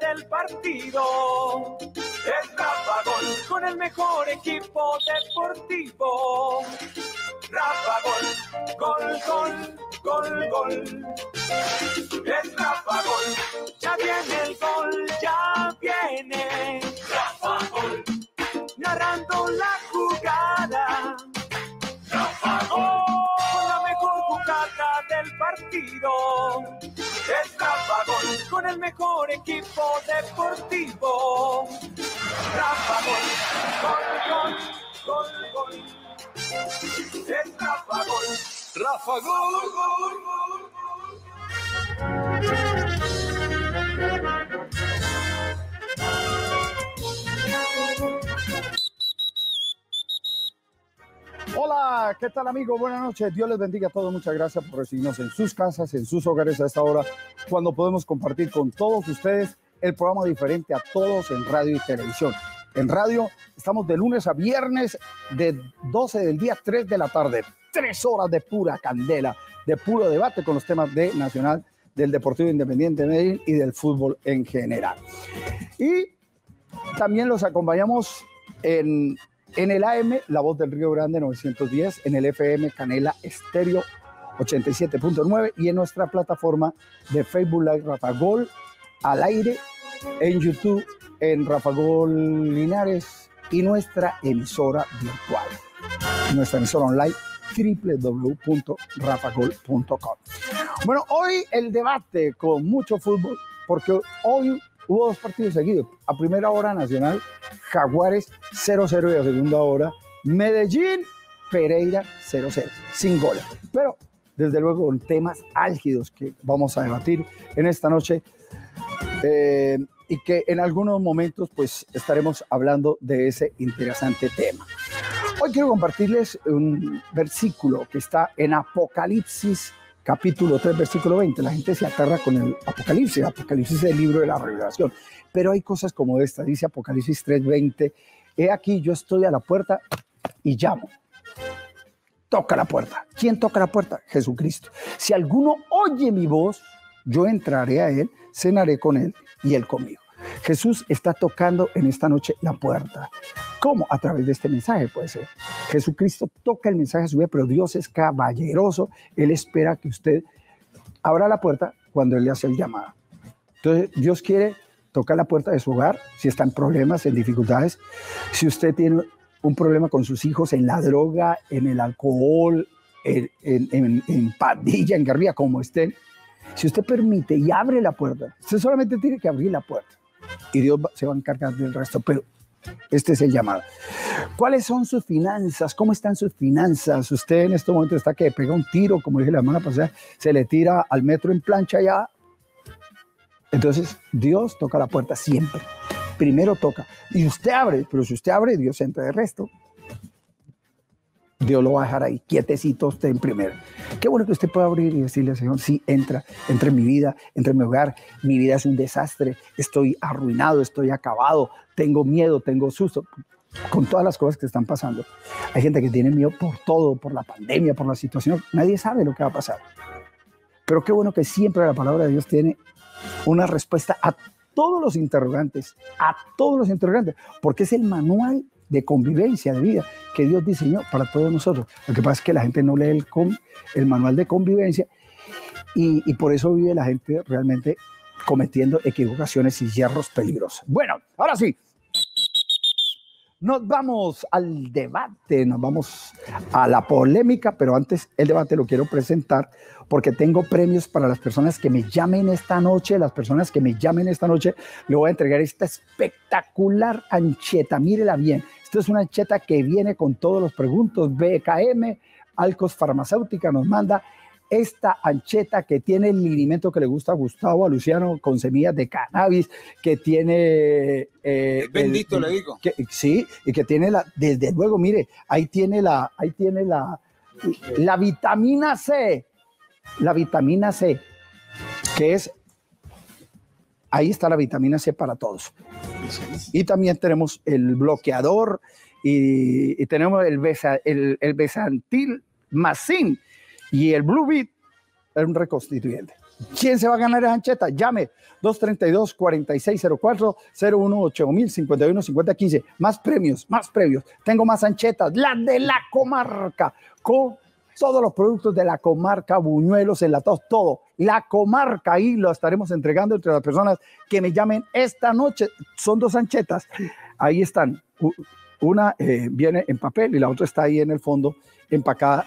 del partido. Es Rafa Gol con el mejor equipo deportivo. Rafa Gol, gol, gol, gol, gol. Es Rafa Gol, ya viene el gol, ya viene. Rafa Gol, narrando la jugada. Rafa Gol, partido. Es Rafa Gol, con el mejor equipo deportivo. Rafa Gol, gol, gol, gol, gol. Es Rafa Gol. Gol, gol, gol, Hola, ¿qué tal amigos? Buenas noches. Dios les bendiga a todos. Muchas gracias por recibirnos en sus casas, en sus hogares a esta hora, cuando podemos compartir con todos ustedes el programa diferente a todos en radio y televisión. En radio estamos de lunes a viernes de 12 del día, 3 de la tarde. Tres horas de pura candela, de puro debate con los temas de Nacional, del Deportivo Independiente de Medellín y del fútbol en general. Y también los acompañamos en, en el AM, La Voz del Río Grande 910, en el FM Canela Estéreo 87.9 y en nuestra plataforma de Facebook Live Rafa Gol al aire, en YouTube, en Rafa Gol Linares y nuestra emisora virtual, nuestra emisora online www.rafagol.com. Bueno, hoy el debate con mucho fútbol, porque hoy hubo dos partidos seguidos. A primera hora Nacional, Jaguares 0-0 y a segunda hora Medellín, Pereira 0-0, sin goles. Pero desde luego con temas álgidos que vamos a debatir en esta noche. eh, y que en algunos momentos pues estaremos hablando de ese interesante tema. Hoy quiero compartirles un versículo que está en Apocalipsis capítulo 3 versículo 20. La gente se aterra con el Apocalipsis, Apocalipsis es el libro de la revelación, pero hay cosas como esta, dice Apocalipsis 3:20, he aquí yo estoy a la puerta y llamo. Toca la puerta. ¿Quién toca la puerta? Jesucristo. Si alguno oye mi voz, yo entraré a él, cenaré con él y él conmigo. Jesús está tocando en esta noche la puerta. ¿Cómo? A través de este mensaje puede ser. Jesucristo toca el mensaje a su vida, pero Dios es caballeroso. Él espera que usted abra la puerta cuando Él le hace el llamado. Entonces, Dios quiere tocar la puerta de su hogar si está en problemas, en dificultades. Si usted tiene un problema con sus hijos en la droga, en el alcohol, en, en, pandilla, en guerrilla, como estén. Si usted permite y abre la puerta, usted solamente tiene que abrir la puerta y Dios se va a encargar del resto, pero este es el llamado. ¿Cuáles son sus finanzas? ¿Cómo están sus finanzas? Usted en este momento está que pega un tiro, como dije la semana pasada, se le tira al metro en plancha ya. Entonces, Dios toca la puerta siempre. Primero toca. Y usted abre, pero si usted abre, Dios entra de resto. Dios lo va a dejar ahí, quietecito usted en primero. Qué bueno que usted pueda abrir y decirle Señor, sí, entra, entra en mi vida, entra en mi hogar, mi vida es un desastre, estoy arruinado, estoy acabado, tengo miedo, tengo susto, con todas las cosas que están pasando. Hay gente que tiene miedo por todo, por la pandemia, por la situación, nadie sabe lo que va a pasar. Pero qué bueno que siempre la palabra de Dios tiene una respuesta a todos los interrogantes, a todos los interrogantes, porque es el manual de convivencia, de vida, que Dios diseñó para todos nosotros. Lo que pasa es que la gente no lee el, con- el manual de convivencia y, y por eso vive la gente realmente cometiendo equivocaciones y hierros peligrosos. Bueno, ahora sí, nos vamos al debate, nos vamos a la polémica, pero antes el debate lo quiero presentar porque tengo premios para las personas que me llamen esta noche, las personas que me llamen esta noche, le voy a entregar esta espectacular ancheta, mírela bien, esto es una ancheta que viene con todos los preguntos, BKM, Alcos Farmacéutica nos manda esta ancheta que tiene el linimento que le gusta a Gustavo, a Luciano, con semillas de cannabis, que tiene... eh, bendito, el- le digo. que- sí, y que tiene la, desde luego, mire, ahí tiene la, ahí tiene la, la vitamina C, la vitamina C, que es, ahí está la vitamina C para todos. Y también tenemos el bloqueador y, tenemos el, besa, el, besantil macin y el blue beat un reconstituyente. ¿Quién se va a ganar esa ancheta? Llame 232-4604, 018 5015 Más premios, más premios. Tengo más anchetas, la de la comarca, con todos los productos de la comarca, buñuelos, enlatados, todo. La comarca, ahí lo estaremos entregando entre las personas que me llamen esta noche. Son dos anchetas. Ahí están. Una eh, viene en papel y la otra está ahí en el fondo, empacada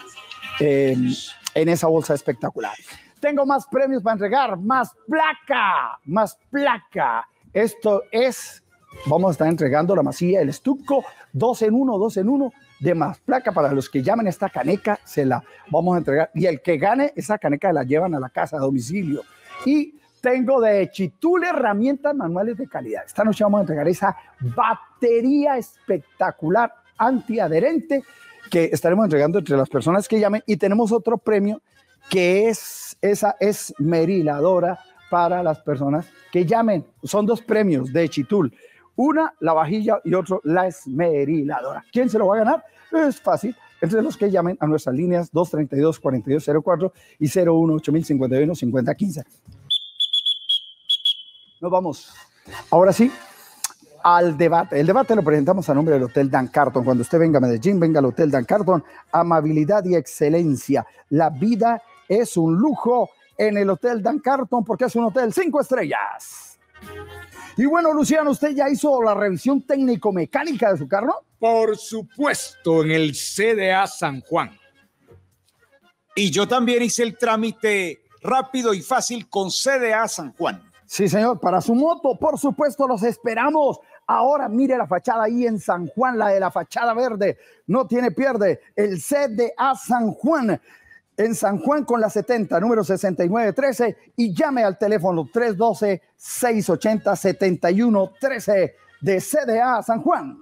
en esa bolsa espectacular. Tengo más premios para entregar, más placa, más placa. Esto es, vamos a estar entregando la masilla, el estuco, dos en uno, dos en uno de más placa para los que llamen esta caneca, se la vamos a entregar. Y el que gane esa caneca la llevan a la casa a domicilio. Y tengo de Chitul herramientas manuales de calidad. Esta noche vamos a entregar esa batería espectacular antiadherente que estaremos entregando entre las personas que llamen. Y tenemos otro premio que es esa esmeriladora para las personas que llamen. Son dos premios de Chitul. Una, la vajilla y otro, la esmeriladora. ¿Quién se lo va a ganar? Es fácil. Entre los que llamen a nuestras líneas 232-4204 y 018-5051-5015. Nos vamos. Ahora sí, al debate. El debate lo presentamos a nombre del Hotel Dan Carton. Cuando usted venga a Medellín, venga al Hotel Dan Carton. Amabilidad y excelencia. La vida es un lujo en el Hotel Dan Carton porque es un hotel cinco estrellas. Y bueno, Luciano, ¿usted ya hizo la revisión técnico-mecánica de su carro? Por supuesto, en el CDA San Juan. Y yo también hice el trámite rápido y fácil con CDA San Juan. Sí, señor, para su moto, por supuesto, los esperamos. Ahora mire la fachada ahí en San Juan, la de la fachada verde. No tiene pierde. El CDA San Juan en San Juan con la 70, número 6913, y llame al teléfono 312-680-7113 de CDA San Juan.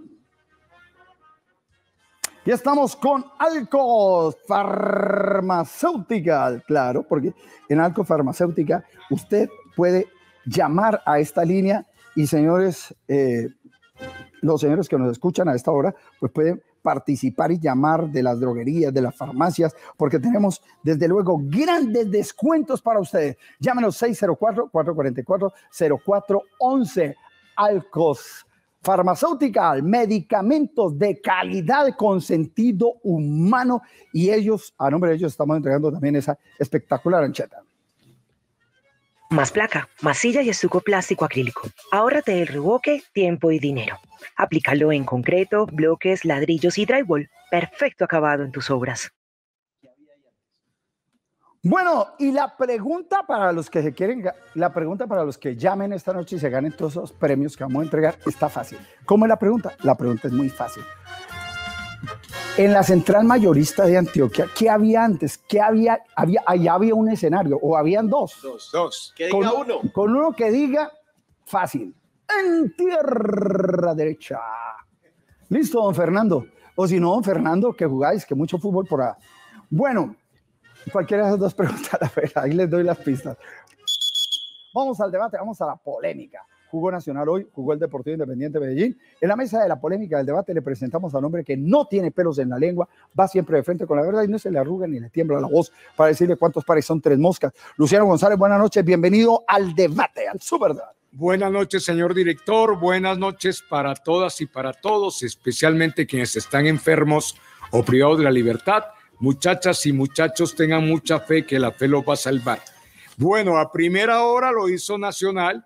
Y estamos con Alco Farmacéutica, claro, porque en Alco Farmacéutica usted puede llamar a esta línea y señores, eh, los señores que nos escuchan a esta hora, pues pueden participar y llamar de las droguerías, de las farmacias, porque tenemos desde luego grandes descuentos para ustedes. Llámenos 604-444-0411. Alcos farmacéutica, medicamentos de calidad con sentido humano y ellos, a nombre de ellos, estamos entregando también esa espectacular ancheta. Más placa, masilla y estuco plástico acrílico. Ahórrate el reboque, tiempo y dinero. Aplícalo en concreto, bloques, ladrillos y drywall. Perfecto acabado en tus obras. Bueno, y la pregunta para los que se quieren, la pregunta para los que llamen esta noche y se ganen todos esos premios que vamos a entregar está fácil. ¿Cómo es la pregunta? La pregunta es muy fácil. En la central mayorista de Antioquia, ¿qué había antes? ¿Qué había? había allá había un escenario, o habían dos. Dos, dos. Que diga con, uno. Con uno que diga fácil. En tierra derecha. Listo, don Fernando. O si no, don Fernando, que jugáis, que mucho fútbol por ahí. Bueno, cualquiera de esas dos preguntas, ahí les doy las pistas. Vamos al debate, vamos a la polémica jugó Nacional hoy, jugó el Deportivo Independiente de Medellín. En la mesa de la polémica del debate le presentamos a un hombre que no tiene pelos en la lengua, va siempre de frente con la verdad y no se le arruga ni le tiembla la voz para decirle cuántos pares son tres moscas. Luciano González, buenas noches, bienvenido al debate, al Superdebate. Buenas noches, señor director. Buenas noches para todas y para todos, especialmente quienes están enfermos o privados de la libertad. Muchachas y muchachos, tengan mucha fe que la fe los va a salvar. Bueno, a primera hora lo hizo Nacional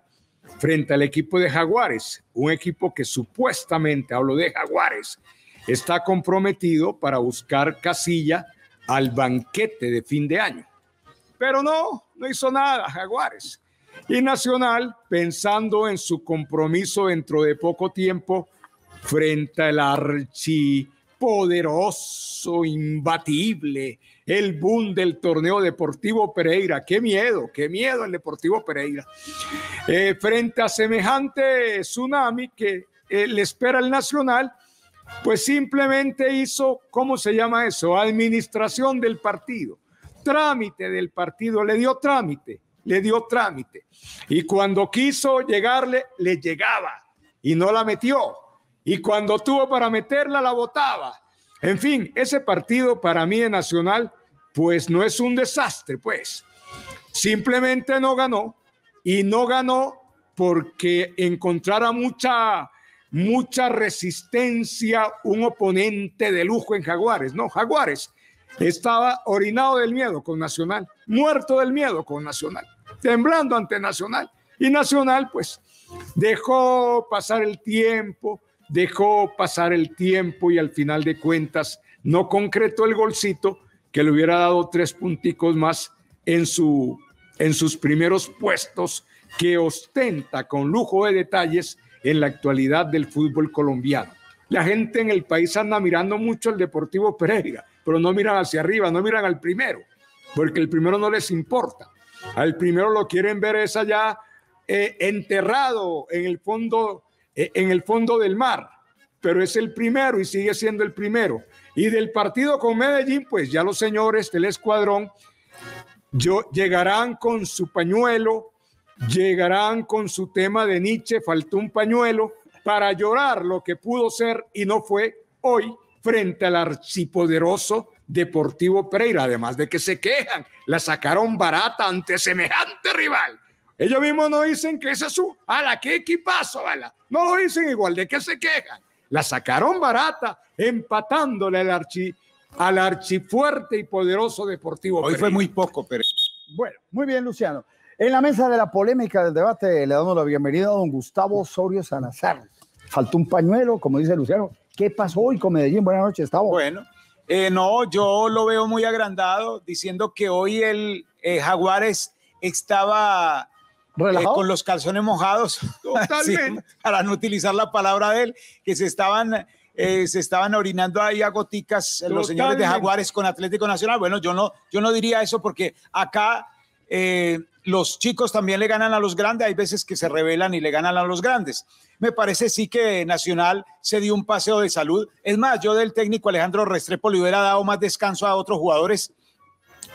frente al equipo de Jaguares, un equipo que supuestamente, hablo de Jaguares, está comprometido para buscar casilla al banquete de fin de año. Pero no, no hizo nada Jaguares. Y Nacional, pensando en su compromiso dentro de poco tiempo frente al archipoderoso, imbatible, el boom del torneo Deportivo Pereira. Qué miedo, qué miedo el Deportivo Pereira. Eh, frente a semejante tsunami que eh, le espera el Nacional, pues simplemente hizo, ¿cómo se llama eso? Administración del partido. Trámite del partido, le dio trámite, le dio trámite. Y cuando quiso llegarle, le llegaba y no la metió. Y cuando tuvo para meterla, la votaba. En fin, ese partido para mí de Nacional, pues no es un desastre, pues. Simplemente no ganó y no ganó porque encontrara mucha, mucha resistencia un oponente de lujo en Jaguares. No, Jaguares estaba orinado del miedo con Nacional, muerto del miedo con Nacional, temblando ante Nacional. Y Nacional, pues, dejó pasar el tiempo, dejó pasar el tiempo y al final de cuentas no concretó el golcito que le hubiera dado tres punticos más en, su, en sus primeros puestos que ostenta con lujo de detalles en la actualidad del fútbol colombiano. La gente en el país anda mirando mucho al Deportivo Pereira, pero no miran hacia arriba, no miran al primero, porque el primero no les importa. Al primero lo quieren ver es allá eh, enterrado en el fondo, en el fondo del mar, pero es el primero y sigue siendo el primero. Y del partido con Medellín, pues ya los señores del escuadrón yo, llegarán con su pañuelo, llegarán con su tema de Nietzsche, faltó un pañuelo, para llorar lo que pudo ser y no fue hoy frente al archipoderoso Deportivo Pereira, además de que se quejan, la sacaron barata ante semejante rival. Ellos mismos no dicen que ese es su, ala, qué equipazo, ala. No lo dicen igual, ¿de qué se quejan? La sacaron barata, empatándole al archi, al archifuerte y poderoso Deportivo. Hoy fue muy poco, pero. Bueno, muy bien, Luciano. En la mesa de la polémica del debate le damos la bienvenida a don Gustavo Osorio Salazar. Faltó un pañuelo, como dice Luciano. ¿Qué pasó hoy con Medellín? Buenas noches, Gustavo. Bueno, eh, no, yo lo veo muy agrandado, diciendo que hoy el eh, Jaguares estaba eh, con los calzones mojados, Totalmente. para no utilizar la palabra de él, que se estaban, eh, se estaban orinando ahí a goticas los señores de Jaguares con Atlético Nacional. Bueno, yo no, yo no diría eso porque acá eh, los chicos también le ganan a los grandes, hay veces que se rebelan y le ganan a los grandes. Me parece sí que Nacional se dio un paseo de salud. Es más, yo del técnico Alejandro Restrepo le hubiera dado más descanso a otros jugadores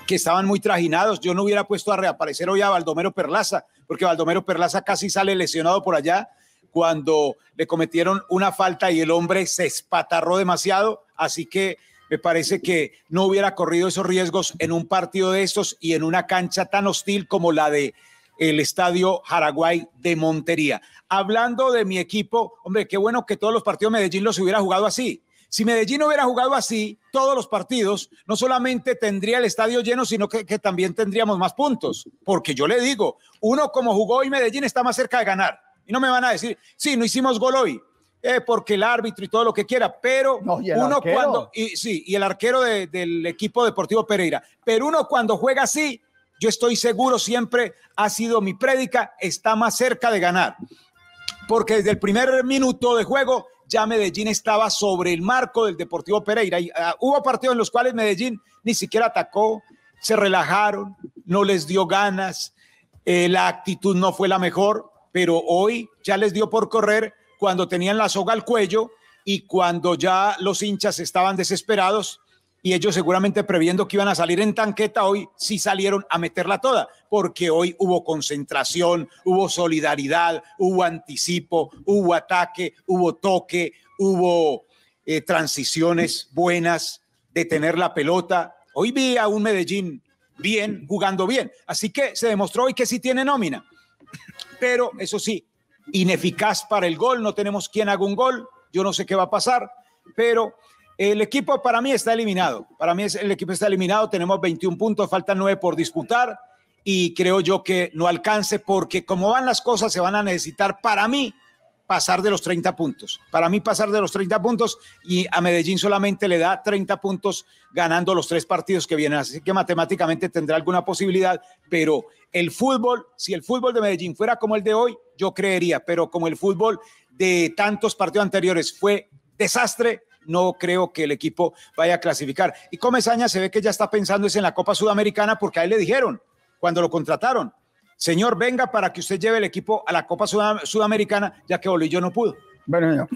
que estaban muy trajinados. Yo no hubiera puesto a reaparecer hoy a Baldomero Perlaza, porque Baldomero Perlaza casi sale lesionado por allá cuando le cometieron una falta y el hombre se espatarró demasiado. Así que me parece que no hubiera corrido esos riesgos en un partido de estos y en una cancha tan hostil como la de el Estadio Jaraguay de Montería. Hablando de mi equipo, hombre, qué bueno que todos los partidos de Medellín los hubiera jugado así. Si Medellín hubiera jugado así todos los partidos, no solamente tendría el estadio lleno, sino que, también tendríamos más puntos. Porque yo le digo, uno como jugó hoy Medellín está más cerca de ganar. Y no me van a decir, sí, no hicimos gol hoy, eh, porque el árbitro y todo lo que quiera, pero uno cuando, y sí, y el arquero del equipo deportivo Pereira, pero uno cuando juega así, yo estoy seguro, siempre ha sido mi prédica, está más cerca de ganar. Porque desde el primer minuto de juego ya Medellín estaba sobre el marco del Deportivo Pereira. Y, ah, hubo partidos en los cuales Medellín ni siquiera atacó, se relajaron, no les dio ganas, eh, la actitud no fue la mejor, pero hoy ya les dio por correr cuando tenían la soga al cuello y cuando ya los hinchas estaban desesperados y ellos seguramente previendo que iban a salir en tanqueta, hoy sí salieron a meterla toda, porque hoy hubo concentración, hubo solidaridad, hubo anticipo, hubo ataque, hubo toque, hubo eh, transiciones buenas de tener la pelota. Hoy vi a un Medellín bien, jugando bien. Así que se demostró hoy que sí tiene nómina. Pero eso sí, ineficaz para el gol, no tenemos quien haga un gol. Yo no sé qué va a pasar, pero el equipo para mí está eliminado. Para mí el equipo está eliminado. Tenemos 21 puntos, faltan 9 por disputar y creo yo que no alcance porque como van las cosas se van a necesitar para mí pasar de los 30 puntos. Para mí pasar de los 30 puntos y a Medellín solamente le da 30 puntos ganando los tres partidos que vienen. Así que matemáticamente tendrá alguna posibilidad, pero el fútbol, si el fútbol de Medellín fuera como el de hoy, yo creería, pero como el fútbol de tantos partidos anteriores fue desastre, no creo que el equipo vaya a clasificar. Y Comesaña se ve que ya está pensando es en la Copa Sudamericana porque a él le dijeron cuando lo contrataron, señor, venga para que usted lleve el equipo a la Copa Sudamericana, ya que Bolillo no pudo. Bueno,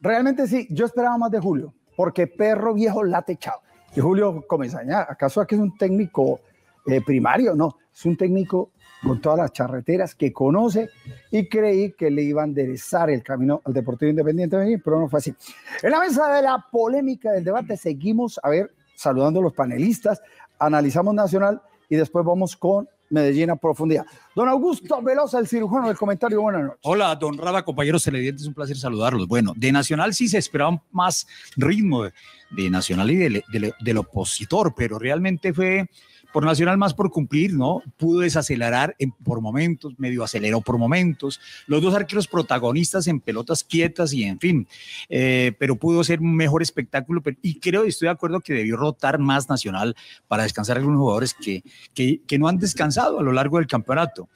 realmente sí, yo esperaba más de Julio, porque perro viejo late chao. Y Julio Comesaña, ¿acaso aquí es un técnico eh, primario? No, es un técnico con todas las charreteras que conoce y creí que le iba a enderezar el camino al Deportivo Independiente de pero no fue así. En la mesa de la polémica del debate seguimos, a ver, saludando a los panelistas, analizamos Nacional y después vamos con Medellín a profundidad. Don Augusto Velosa, el cirujano del comentario, buenas noches. Hola, don Rada, compañeros televidentes, un placer saludarlos. Bueno, de Nacional sí se esperaba más ritmo de, Nacional y del opositor, pero realmente fue por Nacional más por cumplir, ¿no? Pudo desacelerar en, por momentos, medio aceleró por momentos. Los dos arqueros protagonistas en pelotas quietas y en fin, eh, pero pudo ser un mejor espectáculo. y creo y estoy de acuerdo que debió rotar más Nacional para descansar a algunos jugadores que, que, no han descansado a lo largo del campeonato.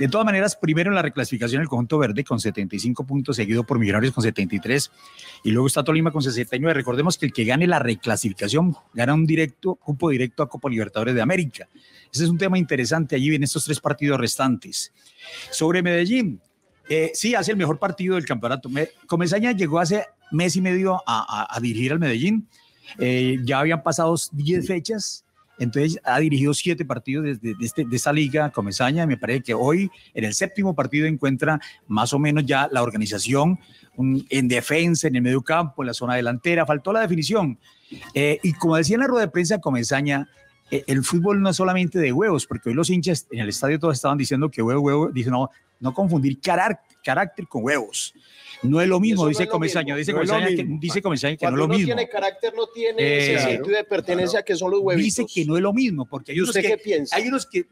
De todas maneras, primero en la reclasificación el conjunto verde con 75 puntos, seguido por Millonarios con 73 y luego está Tolima con 69. Recordemos que el que gane la reclasificación gana un directo, cupo directo a Copa Libertadores de América ese es un tema interesante allí en estos tres partidos restantes. Sobre Medellín, eh, sí, hace el mejor partido del campeonato. Comesaña llegó hace mes y medio a, dirigir al Medellín. Eh, ya habían pasado 10 fechas, entonces ha dirigido siete partidos desde de, este, de esta liga Comesaña. Me parece que hoy en el séptimo partido encuentra más o menos ya la organización en defensa, en el medio campo, en la zona delantera. Faltó la definición. Eh, y como decía en la rueda de prensa Comesaña, el fútbol no es solamente de huevos, porque hoy los hinchas en el estadio todos estaban diciendo que huevo, huevo, dicen no, no confundir carácter con huevos. No es lo mismo, dice Comesaña, dice Comesaña que, dice Comesaña que no es lo mismo. tiene carácter, no tiene eh, sentido de pertenencia que son los huevos. Dice que no es lo mismo, porque hay unos ¿Usted que, qué piensa? Hay unos que,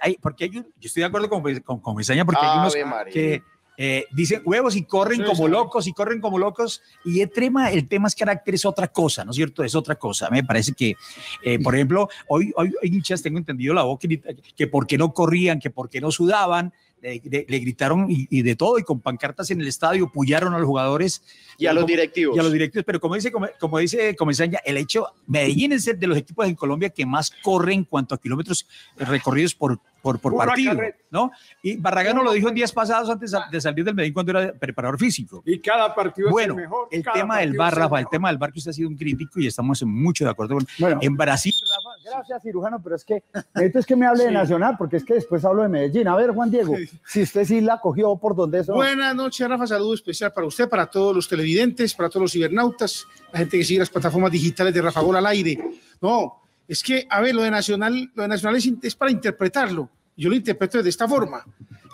hay, porque hay, yo estoy de acuerdo con, con Comesaña, porque hay unos que eh, dicen huevos y corren como locos y corren como locos. Y el tema, el tema es carácter es otra cosa, ¿no es cierto? Es otra cosa. Me parece que, eh, por ejemplo, hoy, hoy, hinchas, tengo entendido la voz que, que por qué no corrían, que por qué no sudaban, le, gritaron y, de todo, y con pancartas en el estadio, puyaron a los jugadores. Y a los directivos. Y a los directivos, pero como dice, como, como dice Comesaña, el hecho, Medellín es de los equipos en Colombia que más corren en cuanto a kilómetros recorridos por, por, por partido, ¿no? Y Barragán lo dijo en días pasados antes de salir del Medellín cuando era preparador físico. Y cada partido bueno, es el mejor. El tema del bar, Rafa, el tema del bar que usted ha sido un crítico y estamos mucho de acuerdo con... Bueno, en Brasil, Gracias, cirujano, pero es que esto es que me hable de Nacional, porque es que después hablo de Medellín. A ver, Juan Diego, si usted sí la cogió por donde eso. Buenas noches, Rafa. Saludo especial para usted, para todos los televidentes, para todos los cibernautas, la gente que sigue las plataformas digitales de Rafa Gol al aire. No, es que, a ver, lo de Nacional, lo de Nacional es, para interpretarlo. Yo lo interpreto de esta forma.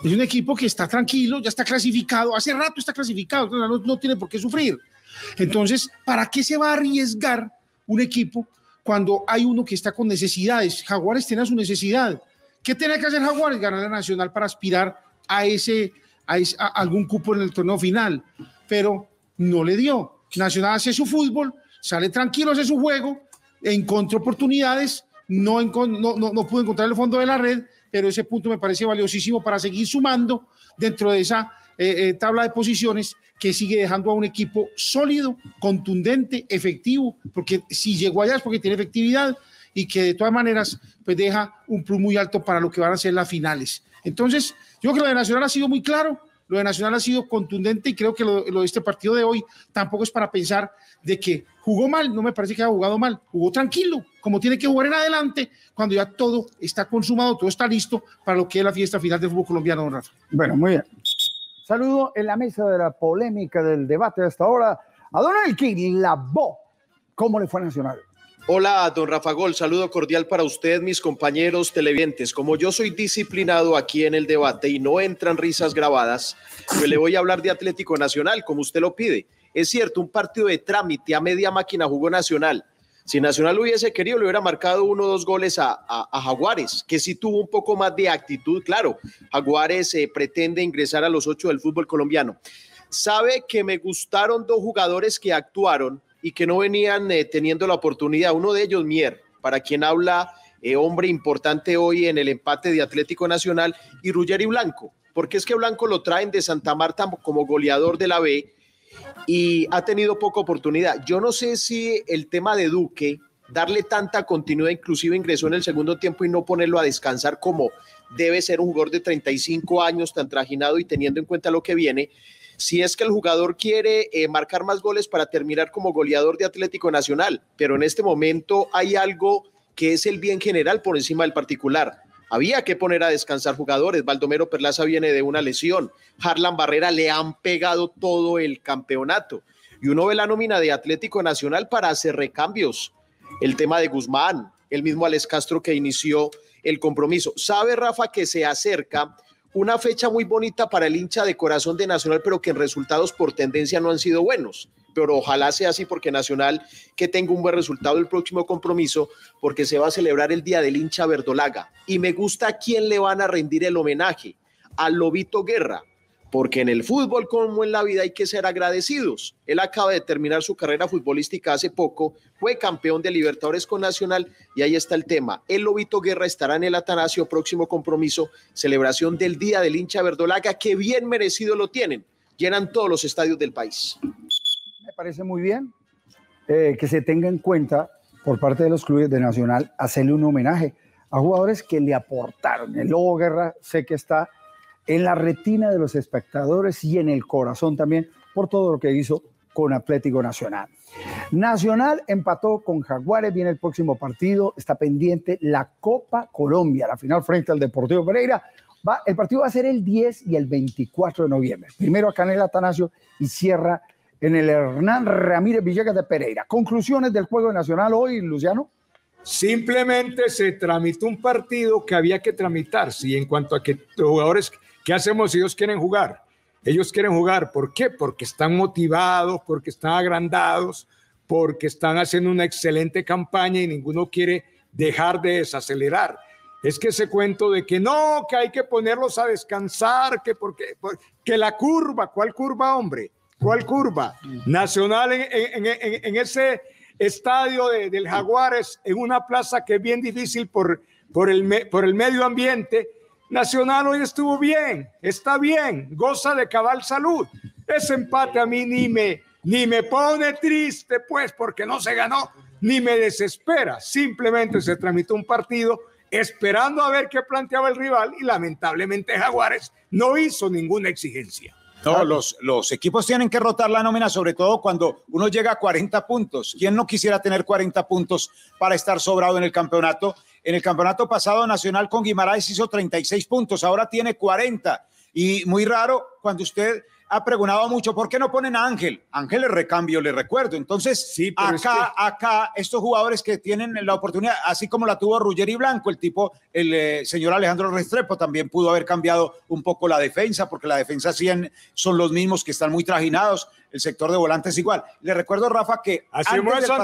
Es un equipo que está tranquilo, ya está clasificado, hace rato está clasificado, no, no tiene por qué sufrir. Entonces, ¿para qué se va a arriesgar un equipo cuando hay uno que está con necesidades. Jaguares tiene su necesidad. ¿Qué tiene que hacer Jaguares? Ganar la Nacional para aspirar a ese, a, algún cupo en el torneo final. Pero no le dio. Nacional hace su fútbol, sale tranquilo, hace su juego, encontró oportunidades, no, no, no, pudo encontrar el fondo de la red, pero ese punto me parece valiosísimo para seguir sumando dentro de esa eh, eh, tabla de posiciones que sigue dejando a un equipo sólido, contundente, efectivo, porque si llegó allá es porque tiene efectividad y que de todas maneras pues deja un plus muy alto para lo que van a ser las finales. Entonces, yo creo que lo de Nacional ha sido muy claro, lo de Nacional ha sido contundente y creo que lo, de este partido de hoy tampoco es para pensar de que jugó mal, no me parece que haya jugado mal, jugó tranquilo, como tiene que jugar en adelante, cuando ya todo está consumado, todo está listo para lo que es la fiesta final del fútbol colombiano, don Rafa. Bueno, muy bien. Saludo en la mesa de la polémica del debate hasta ahora a Don Elkin Labo. ¿Cómo le fue a Nacional? Hola, don Rafa Gol, saludo cordial para usted, mis compañeros televidentes. Como yo soy disciplinado aquí en el debate y no entran risas grabadas, pues le voy a hablar de Atlético Nacional, como usted lo pide. Es cierto, un partido de trámite a media máquina jugó Nacional, si Nacional hubiese querido, le hubiera marcado uno o dos goles a, Jaguares, que sí tuvo un poco más de actitud. Claro, Jaguares eh, pretende ingresar a los ocho del fútbol colombiano. Sabe que me gustaron dos jugadores que actuaron y que no venían eh, teniendo la oportunidad. Uno de ellos, Mier, para quien habla, eh, hombre importante hoy en el empate de Atlético Nacional, y Ruggeri Blanco, porque es que Blanco lo traen de Santa Marta como goleador de la B y ha tenido poca oportunidad. Yo no sé si el tema de Duque, darle tanta continuidad, inclusive ingresó en el segundo tiempo y no ponerlo a descansar como debe ser un jugador de 35 años tan trajinado y teniendo en cuenta lo que viene, si es que el jugador quiere eh, marcar más goles para terminar como goleador de Atlético Nacional, pero en este momento hay algo que es el bien general por encima del particular. Había que poner a descansar jugadores. Baldomero Perlaza viene de una lesión. Harlan Barrera le han pegado todo el campeonato. Y uno ve la nómina de Atlético Nacional para hacer recambios. El tema de Guzmán, el mismo Alex Castro que inició el compromiso. Sabe, Rafa, que se acerca una fecha muy bonita para el hincha de corazón de Nacional, pero que en resultados por tendencia no han sido buenos. Pero ojalá sea así porque Nacional que tenga un buen resultado el próximo compromiso, porque se va a celebrar el Día del hincha verdolaga. Y me gusta a quién le van a rendir el homenaje, al Lobito Guerra, porque en el fútbol como en la vida hay que ser agradecidos. Él acaba de terminar su carrera futbolística hace poco, fue campeón de Libertadores con Nacional y ahí está el tema. El Lobito Guerra estará en el Atanasio, próximo compromiso, celebración del Día del hincha verdolaga, que bien merecido lo tienen. Llenan todos los estadios del país. Parece muy bien eh, que se tenga en cuenta por parte de los clubes de Nacional hacerle un homenaje a jugadores que le aportaron. El Lobo Guerra sé que está en la retina de los espectadores y en el corazón también por todo lo que hizo con Atlético Nacional. Nacional empató con Jaguares, viene el próximo partido, está pendiente la Copa Colombia, la final frente al Deportivo Pereira. Va, el partido va a ser el 10 y el 24 de noviembre. Primero acá en el Atanasio y cierra en el Hernán Ramírez Villegas de Pereira. Conclusiones del juego nacional hoy, Luciano. Simplemente se tramitó un partido que había que tramitarse y en cuanto a que los jugadores ¿Qué hacemos si ellos quieren jugar? Ellos quieren jugar, ¿por qué? Porque están motivados, porque están agrandados, porque están haciendo una excelente campaña y ninguno quiere dejar de desacelerar. Es que ese cuento de que no, que hay que ponerlos a descansar, que porque, que la curva, ¿cuál curva, hombre? ¿Cuál curva? Nacional en, ese estadio del Jaguares, en una plaza que es bien difícil por, por, el, por el medio ambiente, Nacional hoy estuvo bien, está bien, goza de cabal salud. Ese empate a mí ni me, ni me pone triste, pues, porque no se ganó, ni me desespera. Simplemente se tramitó un partido esperando a ver qué planteaba el rival y lamentablemente Jaguares no hizo ninguna exigencia. No, los, los equipos tienen que rotar la nómina, sobre todo cuando uno llega a 40 puntos. ¿Quién no quisiera tener 40 puntos para estar sobrado en el campeonato? En el campeonato pasado Nacional con Guimaraes hizo 36 puntos, ahora tiene 40. Y muy raro cuando usted ha preguntado mucho, ¿por qué no ponen a Ángel? Ángel es recambio, le recuerdo. Entonces, sí, acá, acá, estos jugadores que tienen la oportunidad, así como la tuvo Ruggeri Blanco, el tipo, el eh, señor Alejandro Restrepo también pudo haber cambiado un poco la defensa, porque la defensa sí son los mismos que están muy trajinados. El sector de volantes igual. Le recuerdo, Rafa, que, antes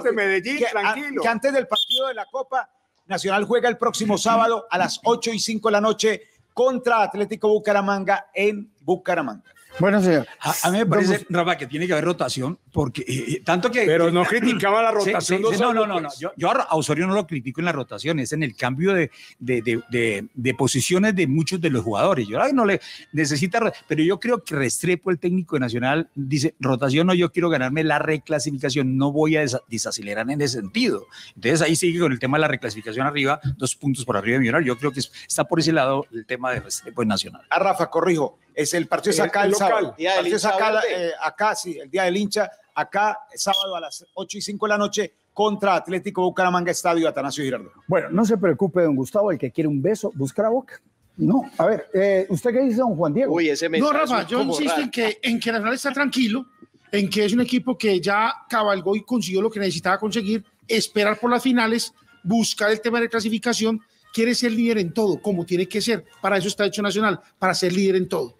del, Medellín, tranquilo. que antes del partido de la Copa, Nacional juega el próximo sábado a las 8 y 5 de la noche contra Atlético Bucaramanga en Bucaramanga. Bueno, señor. A, mí me parece, Rafa, que tiene que haber rotación, porque eh, eh, tanto que. Pero no criticaba la rotación. no, no, no, no. Yo, yo, a Osorio no lo critico en la rotación, es en el cambio de, de, de, de posiciones de muchos de los jugadores. Yo no le necesita, pero yo creo que Restrepo, el técnico de Nacional, dice: rotación no, yo quiero ganarme la reclasificación, no voy a desacelerar en ese sentido. Entonces ahí sigue con el tema de la reclasificación arriba, dos puntos por arriba de Millonarios. Yo creo que está por ese lado el tema de Restrepo en Nacional. A Rafa, corrijo es el partido es acá el, sábado. acá, eh, acá, sí, el día del hincha, acá sábado a las 8 y 5 de la noche contra Atlético Bucaramanga Estadio Atanasio Girardot. Bueno, no se preocupe, don Gustavo, el que quiere un beso, busca la boca. No, a ver, eh, ¿usted qué dice, don Juan Diego? Uy, ese no, Rafa, yo insisto en que, en que Nacional está tranquilo, en que es un equipo que ya cabalgó y consiguió lo que necesitaba conseguir, esperar por las finales, buscar el tema de clasificación, quiere ser líder en todo, como tiene que ser. Para eso está hecho Nacional, para ser líder en todo.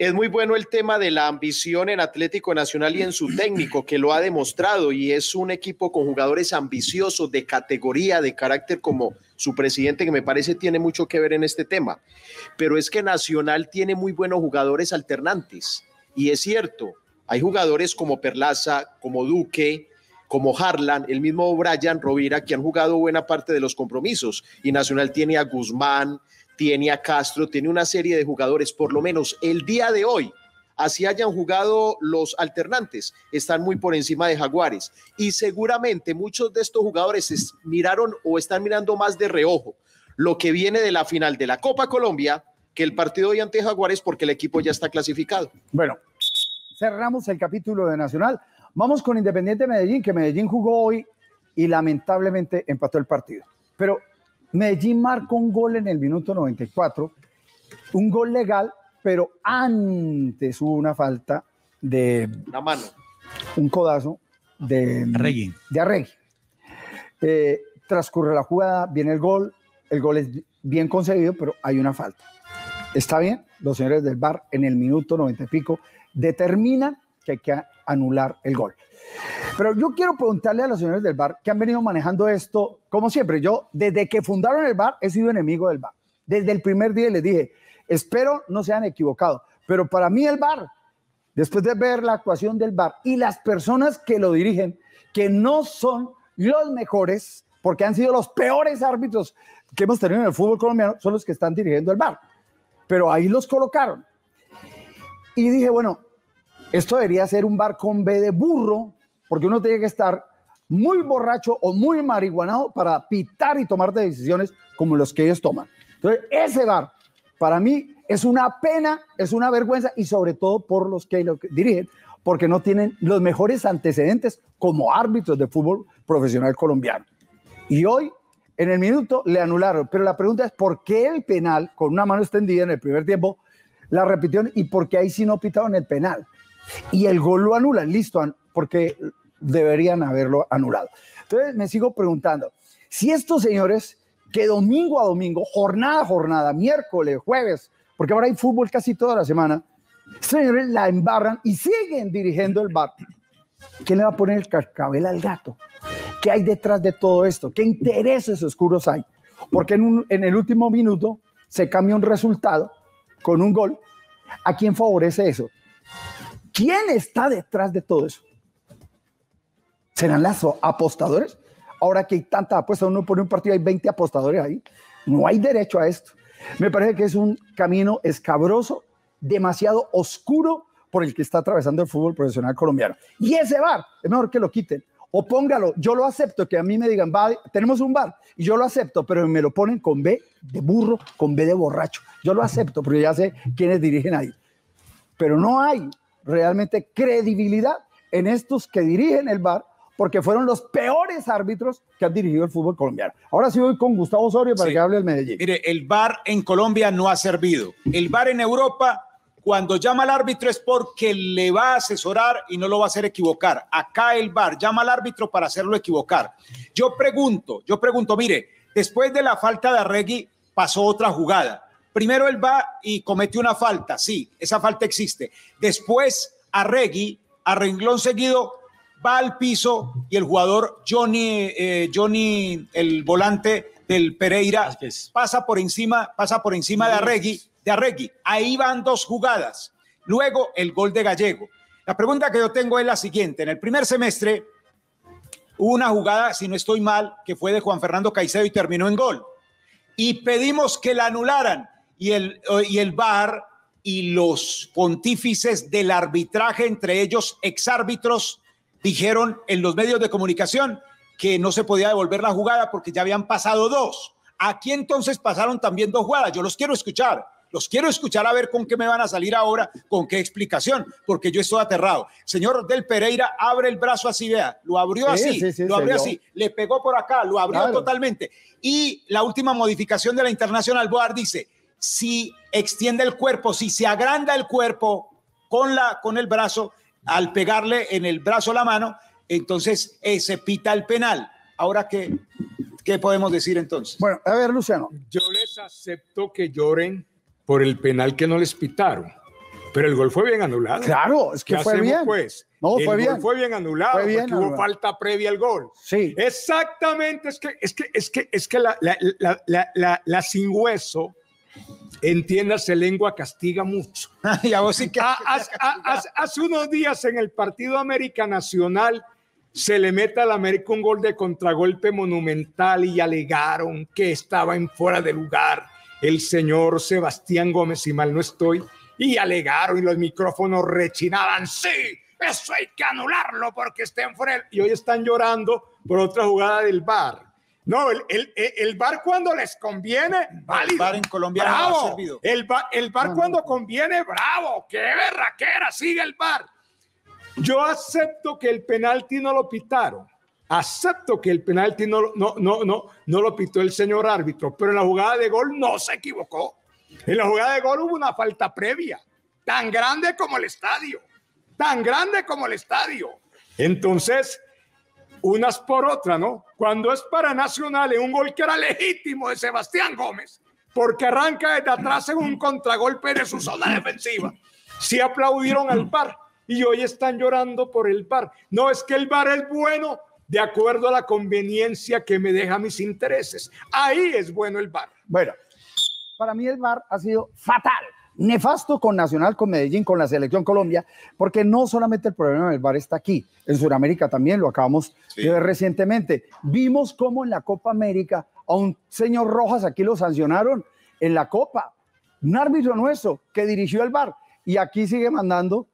Es muy bueno el tema de la ambición en Atlético Nacional y en su técnico, que lo ha demostrado y es un equipo con jugadores ambiciosos de categoría, de carácter como su presidente, que me parece tiene mucho que ver en este tema. Pero es que Nacional tiene muy buenos jugadores alternantes y es cierto, hay jugadores como Perlaza, como Duque, como Harlan, el mismo Brian Rovira, que han jugado buena parte de los compromisos y Nacional tiene a Guzmán, tiene a Castro, tiene una serie de jugadores, por lo menos el día de hoy, así hayan jugado los alternantes, están muy por encima de Jaguares. Y seguramente muchos de estos jugadores miraron o están mirando más de reojo lo que viene de la final de la Copa Colombia que el partido hoy ante Jaguares porque el equipo ya está clasificado. Bueno, cerramos el capítulo de Nacional. Vamos con Independiente Medellín, que Medellín jugó hoy y lamentablemente empató el partido. Pero Medellín marcó un gol en el minuto 94, un gol legal, pero antes hubo una falta de... La mano. Un codazo de Arregui. De Arregui. Eh, transcurre la jugada, viene el gol, el gol es bien concebido, pero hay una falta. Está bien, los señores del VAR en el minuto noventa y pico determinan que hay que anular el gol. Pero yo quiero preguntarle a los señores del VAR que han venido manejando esto, como siempre, yo desde que fundaron el VAR he sido enemigo del VAR. Desde el primer día les dije, espero no se han equivocado, pero para mí el VAR, después de ver la actuación del VAR y las personas que lo dirigen, que no son los mejores, porque han sido los peores árbitros que hemos tenido en el fútbol colombiano, son los que están dirigiendo el VAR. Pero ahí los colocaron. Y dije, bueno, esto debería ser un bar con B de burro, porque uno tiene que estar muy borracho o muy marihuanado para pitar y tomar decisiones como los que ellos toman. Entonces, ese bar, para mí, es una pena, es una vergüenza y sobre todo por los que lo dirigen, porque no tienen los mejores antecedentes como árbitros de fútbol profesional colombiano. Y hoy, en el minuto, le anularon. Pero la pregunta es, ¿por qué el penal, con una mano extendida en el primer tiempo, la repitió y por qué ahí sí no pitaron el penal? y el gol lo anulan, listo, porque deberían haberlo anulado. Entonces me sigo preguntando, si estos señores que domingo a domingo, jornada a jornada, miércoles, jueves, porque ahora hay fútbol casi toda la semana, señores la embarran y siguen dirigiendo el bar. ¿Quién le va a poner el cascabel al gato? ¿Qué hay detrás de todo esto? ¿Qué intereses oscuros hay? Porque en el último minuto se cambia un resultado con un gol. ¿A quién favorece eso? ¿Quién está detrás de todo eso? ¿Serán los apostadores? Ahora que hay tanta apuesta, uno pone un partido, hay 20 apostadores ahí. No hay derecho a esto. Me parece que es un camino escabroso, demasiado oscuro por el que está atravesando el fútbol profesional colombiano. Y ese bar, es mejor que lo quiten. O póngalo, yo lo acepto, que a mí me digan, tenemos un bar, y yo lo acepto, pero me lo ponen con B de burro, con B de borracho. Yo lo acepto, porque ya sé quiénes dirigen ahí. Pero no hay realmente credibilidad en estos que dirigen el VAR, porque fueron los peores árbitros que han dirigido el fútbol colombiano. Ahora sí voy con Gustavo Osorio para que hable el Medellín. Mire, el VAR en Colombia no ha servido. El VAR en Europa, cuando llama al árbitro es porque le va a asesorar y no lo va a hacer equivocar. Acá el VAR llama al árbitro para hacerlo equivocar. Yo pregunto, yo pregunto, mire, después de la falta de Arregui pasó otra jugada Primero él va y comete una falta, sí, esa falta existe. Después Arregui, a renglón seguido, va al piso y el jugador Johnny, eh, Johnny, el volante del Pereira, pasa por encima, pasa por encima de Arregui, de Arregui. Ahí van dos jugadas. Luego el gol de Gallego. La pregunta que yo tengo es la siguiente. En el primer semestre hubo una jugada, si no estoy mal, que fue de Juan Fernando Caicedo y terminó en gol. Y pedimos que la anularan y el, y el VAR y los pontífices del arbitraje, entre ellos exárbitros, dijeron en los medios de comunicación que no se podía devolver la jugada porque ya habían pasado dos. Aquí entonces pasaron también dos jugadas. Yo los quiero escuchar. Los quiero escuchar a ver con qué me van a salir ahora, con qué explicación, porque yo estoy aterrado. Señor Del Pereira, abre el brazo así, vea, lo abrió así, lo abrió así, le pegó por acá, lo abrió totalmente. Y la última modificación de la Internacional Board dice, si extiende el cuerpo, si se agranda el cuerpo con, la, con el brazo, al pegarle en el brazo la mano, entonces eh, se pita el penal. Ahora, ¿qué, ¿qué podemos decir entonces? Bueno, a ver, Luciano. Yo les acepto que lloren por el penal que no les pitaron. Pero el gol fue bien anulado. Claro, es que fue bien. Pues? No, fue bien. fue bien anulado. Fue bien hubo falta previa al gol. Sí. Exactamente. Es que, es que, es que, es que la, la, la, la sin hueso entiéndase, lengua castiga mucho. hace, unos días en el partido América Nacional se le mete al América un gol de contragolpe monumental y alegaron que estaba en fuera de lugar el señor Sebastián Gómez, si mal no estoy, y alegaron y los micrófonos rechinaban, sí, eso hay que anularlo porque estén fuera. Y hoy están llorando por otra jugada del bar. No, el, el, el, bar cuando les conviene, válido. El bar en Colombia bravo. ha servido. El, bar, el bar cuando conviene, bravo. ¡Qué berraquera! Sigue el bar. Yo acepto que el penalti no lo pitaron. Acepto que el penalti no, no, no, no, no lo pitó el señor árbitro, pero en la jugada de gol no se equivocó. En la jugada de gol hubo una falta previa, tan grande como el estadio, tan grande como el estadio. Entonces, unas por otras, ¿no? Cuando es para Nacional, un gol que era legítimo de Sebastián Gómez, porque arranca desde atrás en un contragolpe de su zona defensiva. Sí aplaudieron al VAR y hoy están llorando por el VAR. No, es que el VAR es bueno de acuerdo a la conveniencia que me deja mis intereses. Ahí es bueno el VAR. Bueno, para mí el VAR ha sido fatal nefasto con Nacional, con Medellín, con la selección Colombia, porque no solamente el problema del VAR está aquí, en Sudamérica también lo acabamos de ver recientemente. Vimos cómo en la Copa América a un señor Rojas aquí lo sancionaron en la Copa, un árbitro nuestro que dirigió el VAR y aquí sigue mandando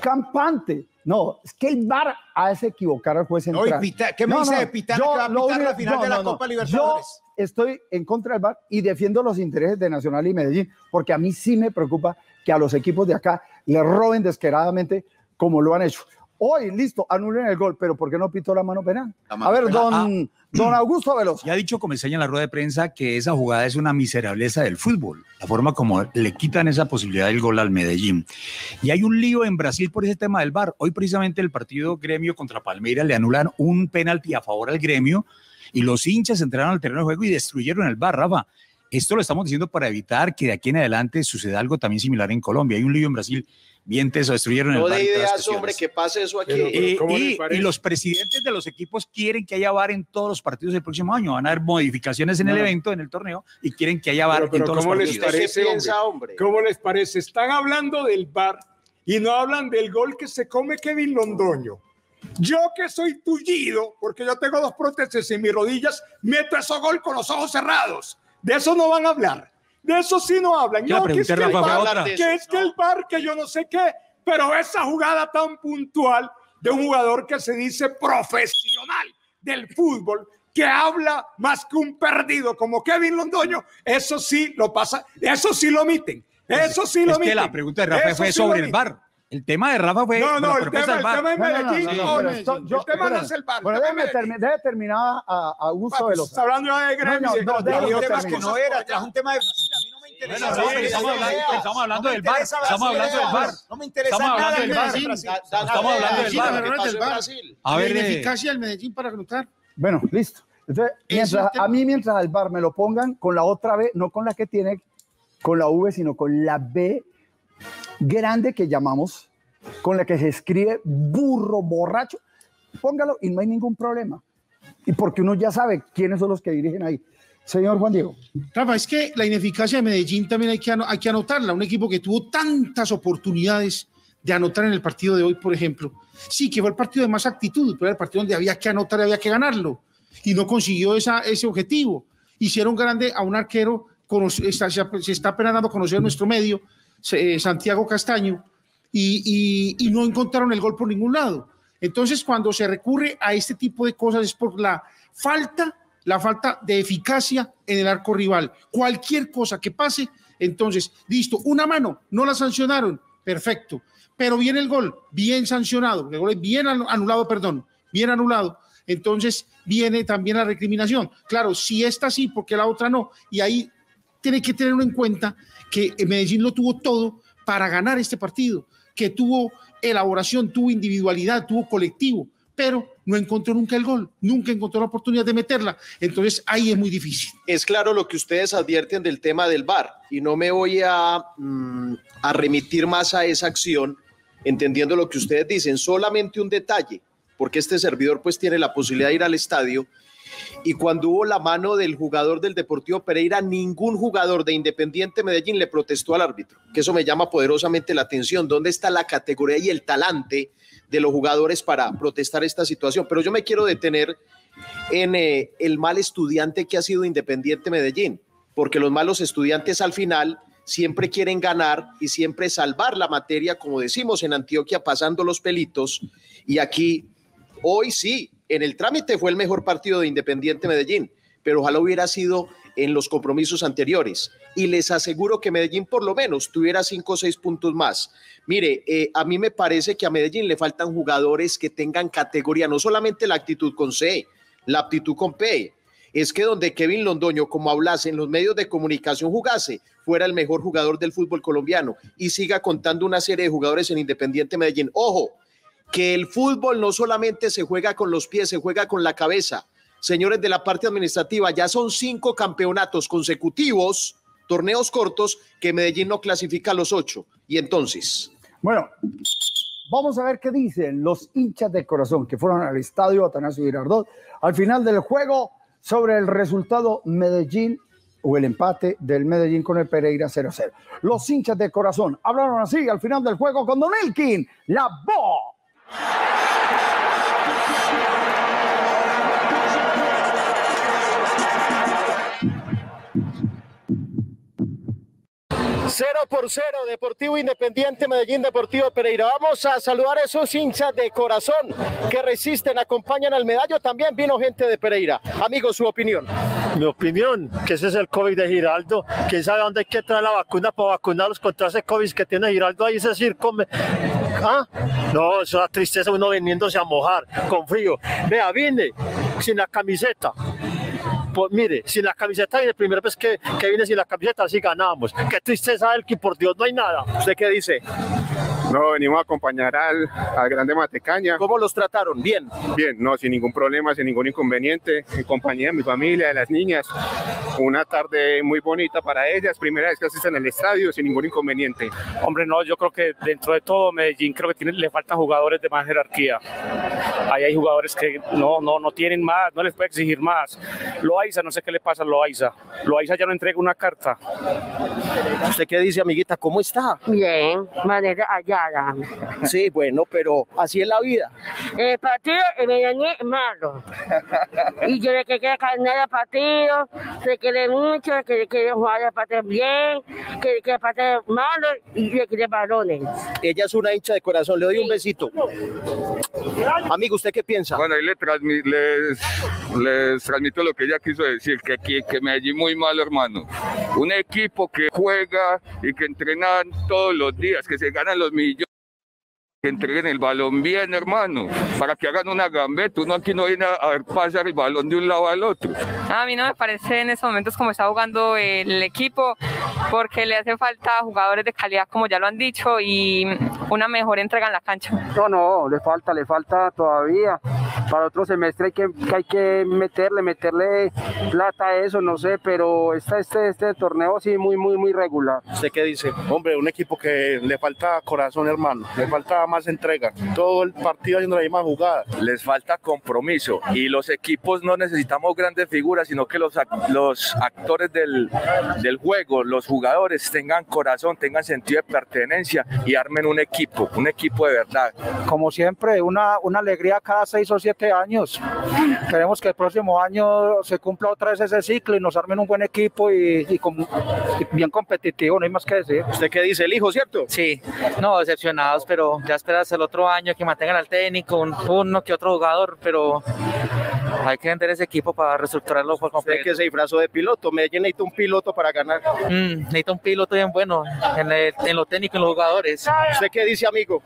campante. No, es que el VAR hace equivocar al juez central. No, ¿Qué me dice de pitar, que va a pitar la final de la Copa Libertadores? Estoy en contra del VAR y defiendo los intereses de Nacional y Medellín, porque a mí sí me preocupa que a los equipos de acá le roben descaradamente como lo han hecho. Hoy, listo, anulen el gol, pero ¿por qué no pitó la mano penal? a ver, don, ah. don Augusto Veloso. Ya ha dicho, como enseña en la rueda de prensa, que esa jugada es una miserableza del fútbol, la forma como le quitan esa posibilidad del gol al Medellín. Y hay un lío en Brasil por ese tema del VAR. Hoy precisamente el partido gremio contra Palmeiras le anulan un penalti a favor al gremio y los hinchas entraron al terreno de juego y destruyeron el bar, Rafa. Esto lo estamos diciendo para evitar que de aquí en adelante suceda algo también similar en Colombia. Hay un lío en Brasil bien teso, destruyeron el bar. No de ideas, hombre, que pase eso aquí. y, los presidentes de los equipos quieren que haya bar en todos los partidos del próximo año. Van a haber modificaciones en el evento, en el torneo, y quieren que haya bar en todos ¿cómo los les Parece, hombre? ¿Cómo les parece? Están hablando del bar y no hablan del gol que se come Kevin Londoño. Yo que soy tullido, porque yo tengo dos prótesis en mis rodillas, meto ese gol con los ojos cerrados. De eso no van a hablar. De eso sí no hablan. No, que es que, el bar, que es que el bar, que yo no sé qué, pero esa jugada tan puntual de un jugador que se dice profesional del fútbol, que habla más que un perdido como Kevin Londoño, eso sí lo pasa, eso sí lo omiten. Eso sí lo es Que la pregunta de Rafa fue sobre el bar. El tema de Rafa fue. No, no, el tema, el tema, Medellín. El tema no es el bar. Bueno, déjeme terminar a Augusto Veloso. Está hablando de gremio. No, no, temas que no era. Trajo un tema de. Estamos hablando del bar. Estamos hablando del bar. No me interesa nada del bar. Estamos hablando del bar. A ver, eficacia del Medellín para anotar. Bueno, listo. Entonces, mientras, a mí mientras al bar me lo pongan con la otra B, no con la que tiene, con la V, sino con la B grande que llamamos, con la que se escribe burro borracho, póngalo y no hay ningún problema. Y porque uno ya sabe quiénes son los que dirigen ahí. Señor Juan Diego. Rafa, es que la ineficacia de Medellín también hay que, hay que anotarla. Un equipo que tuvo tantas oportunidades de anotar en el partido de hoy, por ejemplo. Sí, que fue el partido de más actitud, pero era el partido donde había que anotar y había que ganarlo. Y no consiguió ese objetivo. Hicieron grande a un arquero, se está apenas dando a conocer nuestro medio, eh, Santiago Castaño, y, no encontraron el gol por ningún lado. Entonces, cuando se recurre a este tipo de cosas es por la falta, la falta de eficacia en el arco rival. Cualquier cosa que pase, entonces, listo, una mano, no la sancionaron, perfecto. Pero viene el gol, bien sancionado, el gol bien anulado, perdón, bien anulado. Entonces viene también la recriminación. Claro, si esta sí, porque la otra no. Y ahí tiene que tener en cuenta que Medellín lo tuvo todo para ganar este partido, que tuvo elaboración, tuvo individualidad, tuvo colectivo, pero no encontró nunca el gol, nunca encontró la oportunidad de meterla. Entonces ahí es muy difícil. Es claro lo que ustedes advierten del tema del VAR y no me voy a, mm, a remitir más a esa acción, entendiendo lo que ustedes dicen. Solamente un detalle, porque este servidor pues tiene la posibilidad de ir al estadio y cuando hubo la mano del jugador del Deportivo Pereira, ningún jugador de Independiente Medellín le protestó al árbitro, que eso me llama poderosamente la atención. ¿Dónde está la categoría y el talante de los jugadores para protestar esta situación? Pero yo me quiero detener en eh, el mal estudiante que ha sido Independiente Medellín, porque los malos estudiantes al final siempre quieren ganar y siempre salvar la materia, como decimos en Antioquia, pasando los pelitos. Y aquí, hoy sí, en el trámite fue el mejor partido de Independiente Medellín, pero ojalá hubiera sido en los compromisos anteriores. Y les aseguro que Medellín por lo menos tuviera cinco o seis puntos más. Mire, eh, a mí me parece que a Medellín le faltan jugadores que tengan categoría, no solamente la actitud con C, la aptitud con P. Es que donde Kevin Londoño, como hablase en los medios de comunicación, jugase, fuera el mejor jugador del fútbol colombiano y siga contando una serie de jugadores en Independiente Medellín. Ojo, que el fútbol no solamente se juega con los pies, se juega con la cabeza. Señores de la parte administrativa, ya son cinco campeonatos consecutivos, torneos cortos, que Medellín no clasifica a los ocho. Y entonces. Bueno, vamos a ver qué dicen los hinchas de corazón que fueron al estadio Atanasio Girardot al final del juego sobre el resultado Medellín o el empate del Medellín con el Pereira 0-0. Los hinchas de corazón hablaron así al final del juego con Don Elkin, la voz 0 por 0, Deportivo Independiente Medellín, Deportivo Pereira. Vamos a saludar a esos hinchas de corazón que resisten, acompañan al medallo. También vino gente de Pereira. Amigo, su opinión. Mi opinión, que ese es el COVID de Giraldo. ¿Quién sabe dónde hay que traer la vacuna para vacunarlos contra ese COVID que tiene Giraldo ahí, ese circo? ¿Ah? No, es una tristeza uno veniéndose a mojar con frío. Vea, vine sin la camiseta pues mire, sin la camiseta y el primer vez que, que viene sin la camiseta, así ganamos. Qué tristeza, el que por Dios no hay nada. ¿Usted qué dice? No, venimos a acompañar al, al Grande Matecaña. ¿Cómo los trataron? ¿Bien? Bien, no, sin ningún problema, sin ningún inconveniente, en compañía de mi familia, de las niñas. Una tarde muy bonita para ellas, primera vez que asisten al estadio, sin ningún inconveniente. Hombre, no, yo creo que dentro de todo Medellín creo que tiene, le faltan jugadores de más jerarquía. Ahí hay jugadores que no, no, no tienen más, no les puede exigir más. Loaiza, no sé qué le pasa a Loaiza. Loaiza ya no entrega una carta. ¿Usted qué dice, amiguita? ¿Cómo está? Bien, manera allá Sí, bueno, pero así es la vida. El partido me dañé malo. y yo le quería ganar el partido, se quiere mucho, que quiere jugar el partido bien, que quiere partido malo y le quiere balones. Ella es una hincha de corazón, le doy un besito. Amigo, ¿usted qué piensa? Bueno, ahí le les, les transmito lo que ella quiso decir, que, que, que Medellín muy malo, hermano. Un equipo que juega y que entrenan todos los días, que se ganan los millones que entreguen el balón bien, hermano, para que hagan una gambeta. Uno aquí no viene a ver pasar el balón de un lado al otro. A mí no me parece en estos momentos como está jugando el equipo, porque le hace falta jugadores de calidad, como ya lo han dicho, y una mejor entrega en la cancha. No, no, le falta, le falta todavía. Para otro semestre hay que, hay que meterle, meterle plata a eso, no sé, pero este, este, este torneo sí muy, muy, muy regular. ¿Usted qué dice? Hombre, un equipo que le falta corazón, hermano, le falta más entrega. Todo el partido haciendo la misma jugada. Les falta compromiso y los equipos no necesitamos grandes figuras, sino que los, los actores del, del juego, los jugadores tengan corazón, tengan sentido de pertenencia y armen un equipo, un equipo de verdad. Como siempre, una, una alegría cada seis o siete años. Queremos que el próximo año se cumpla otra vez ese ciclo y nos armen un buen equipo y, y, bien competitivo, no hay más que decir. ¿Usted qué dice, el hijo, cierto? Sí, no, decepcionados, pero ya esperas el otro año que mantengan al técnico, un, uno que otro jugador, pero hay que vender ese equipo para reestructurarlo por completo. Usted que se disfrazó de piloto, Medellín necesita un piloto para ganar. Mm, necesita un piloto bien bueno en, el, en lo técnico, en los jugadores. ¿Usted qué dice, amigo?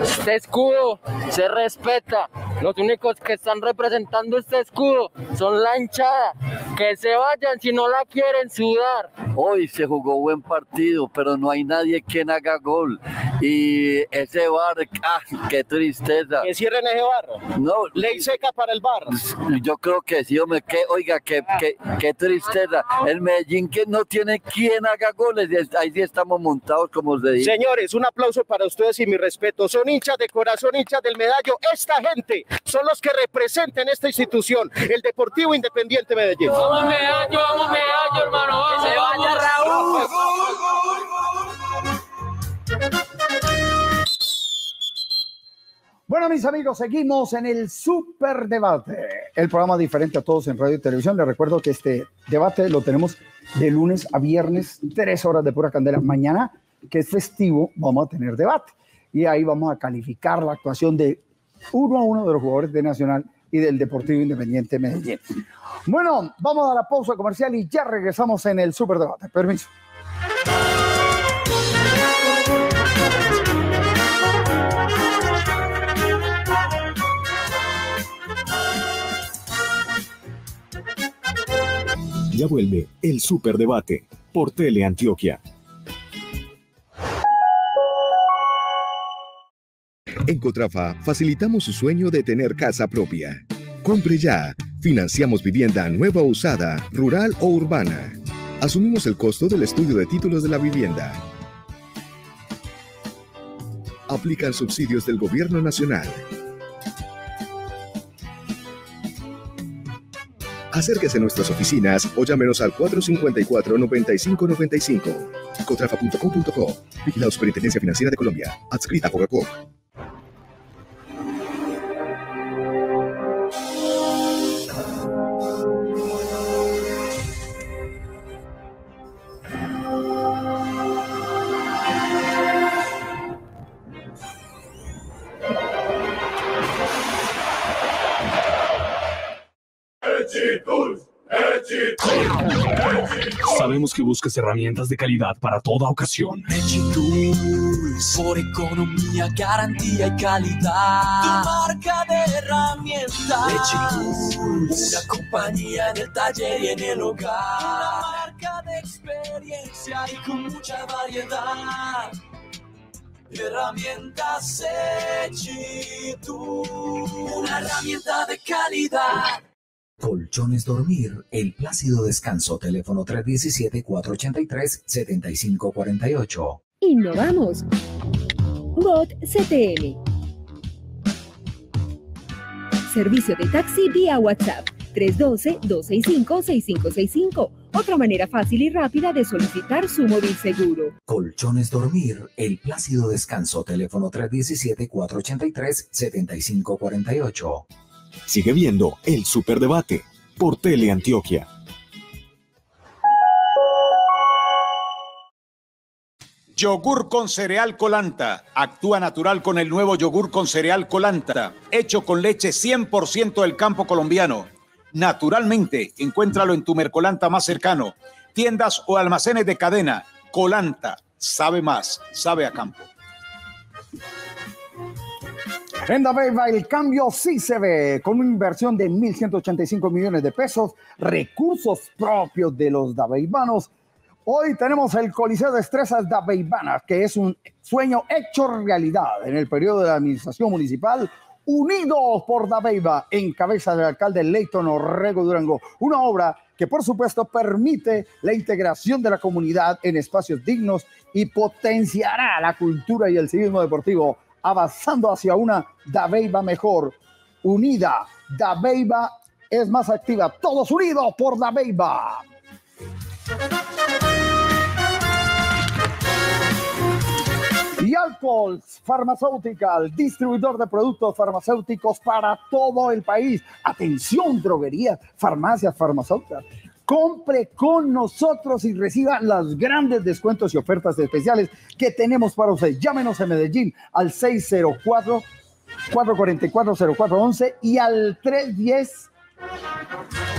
Este escudo se respeta. Los únicos que están representando este escudo son la hinchada. Que se vayan si no la quieren sudar. Hoy se jugó buen partido, pero no hay nadie quien haga gol. Y ese bar, ah, qué tristeza. ¿Que cierren ese bar? No. Ley seca para el bar. Yo creo que sí, hombre, que, oiga, qué, qué, qué tristeza. El Medellín que no tiene quien haga goles, ahí sí estamos montados, como se dice. Señores, un aplauso para ustedes y mi respeto. Son hinchas de corazón, hinchas del medallo. Esta gente son los que representan esta institución, el Deportivo Independiente Medellín. Vamos medallo, vamos medallo, hermano. Que se vaya Raúl. Bueno, mis amigos, seguimos en el Super Debate, el programa diferente a todos en radio y televisión. Les recuerdo que este debate lo tenemos de lunes a viernes, tres horas de pura candela. Mañana, que es festivo, vamos a tener debate. Y ahí vamos a calificar la actuación de uno a uno de los jugadores de Nacional y del Deportivo Independiente Medellín. Bueno, vamos a la pausa comercial y ya regresamos en el Super Debate. Permiso. Ya vuelve el Superdebate por Teleantioquia. En Cotrafa facilitamos su sueño de tener casa propia. Compre ya. Financiamos vivienda nueva usada, rural o urbana. Asumimos el costo del estudio de títulos de la vivienda. Aplican subsidios del Gobierno Nacional. Acérquese a nuestras oficinas o llámenos al 454-9595. Cotrafa.com.co. Vigilado Superintendencia Financiera de Colombia. Adscrita a Coca-Cola. Sabemos que buscas herramientas de calidad para toda ocasión. Tools, por economía, garantía y calidad. Tu marca de herramientas. Tools, una compañía en el taller y en el hogar. Una marca de experiencia y con mucha variedad. Herramientas Echitur, una herramienta de calidad. Colchones Dormir, El Plácido Descanso, teléfono 317-483-7548. Innovamos. Bot CTM. Servicio de taxi vía WhatsApp 312-265-6565. Otra manera fácil y rápida de solicitar su móvil seguro. Colchones Dormir, El Plácido Descanso, teléfono 317-483-7548. Sigue viendo el Superdebate por Teleantioquia. Yogur con cereal colanta. Actúa natural con el nuevo yogur con cereal colanta. Hecho con leche 100% del campo colombiano. Naturalmente, encuéntralo en tu Mercolanta más cercano. Tiendas o almacenes de cadena. Colanta. Sabe más. Sabe a campo. En Dabeiba el cambio sí se ve, con una inversión de 1.185 millones de pesos, recursos propios de los dabeibanos. Hoy tenemos el Coliseo de Estrezas Dabeibanas, que es un sueño hecho realidad en el periodo de la administración municipal, unidos por Dabeiba, en cabeza del alcalde Leighton Orrego Durango. Una obra que por supuesto permite la integración de la comunidad en espacios dignos y potenciará la cultura y el civismo deportivo avanzando hacia una Dabeiba mejor, unida. Dabeiba es más activa. Todos unidos por Dabeiba. Y Alcohol Pharmaceutical, distribuidor de productos farmacéuticos para todo el país. Atención, droguerías, farmacias, farmacéuticas. Compre con nosotros y reciba los grandes descuentos y ofertas especiales que tenemos para usted. Llámenos a Medellín al 604 444 0411 y al 310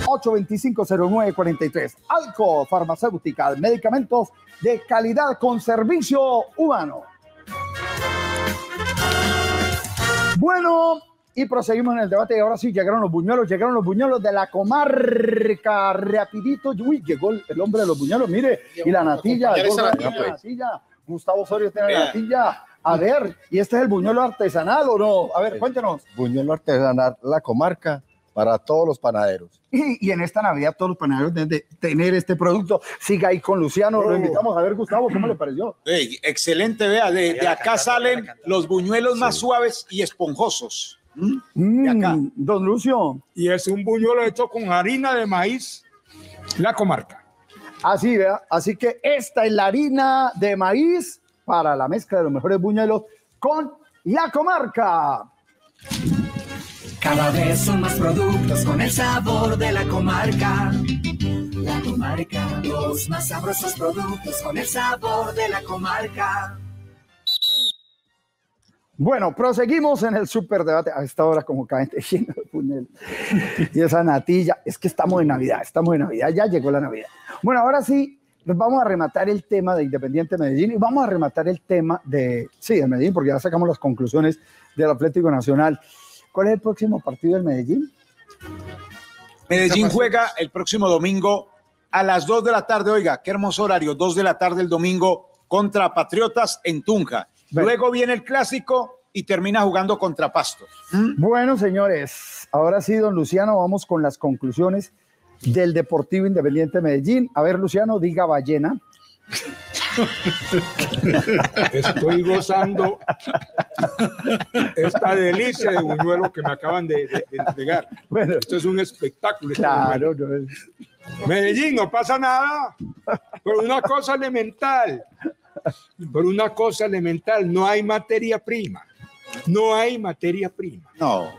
825-0943. Alco Farmacéutica, medicamentos de calidad con servicio humano. Bueno, y proseguimos en el debate. Y ahora sí llegaron los buñuelos, llegaron los buñuelos de la comarca. Rapidito, uy, llegó el, el hombre de los buñuelos, mire, y la natilla, la natilla. natilla. Gustavo Osorio tiene la natilla. A ver, ¿y este es el buñuelo artesanal o no? A ver, cuéntenos. Buñuelo artesanal, la comarca, para todos los panaderos. Y, y en esta Navidad todos los panaderos deben de tener este producto. Siga ahí con Luciano, lo invitamos a ver, Gustavo, ¿cómo le pareció? Excelente, vea, de, de acá salen los buñuelos más suaves y esponjosos. Mm, don Lucio. Y es un buñuelo hecho con harina de maíz, la comarca. Así, vea. Así que esta es la harina de maíz para la mezcla de los mejores buñuelos con la comarca. Cada vez son más productos con el sabor de la comarca. La comarca, los más sabrosos productos con el sabor de la comarca. Bueno, proseguimos en el superdebate. A esta hora como caen lleno de buñuelos. Y esa natilla, es que estamos en Navidad, estamos en Navidad, ya llegó la Navidad. Bueno, ahora sí, nos vamos a rematar el tema de Independiente Medellín y vamos a rematar el tema de, sí, de Medellín, porque ya sacamos las conclusiones del Atlético Nacional. ¿Cuál es el próximo partido del Medellín? Medellín juega el próximo domingo a las 2 de la tarde. Oiga, qué hermoso horario. 2 de la tarde el domingo contra Patriotas en Tunja. Luego viene el clásico y termina jugando contra Pasto. Bueno, señores, ahora sí, don Luciano, vamos con las conclusiones del Deportivo Independiente Medellín. A ver, Luciano, diga ballena. Estoy gozando esta delicia de buñuelo que me acaban de, de- de entregar. Bueno, Esto es un espectáculo. este Claro, buñuelo. Medellín, no pasa nada. Por una cosa elemental. Por una cosa elemental, no hay materia prima. No hay materia prima. No.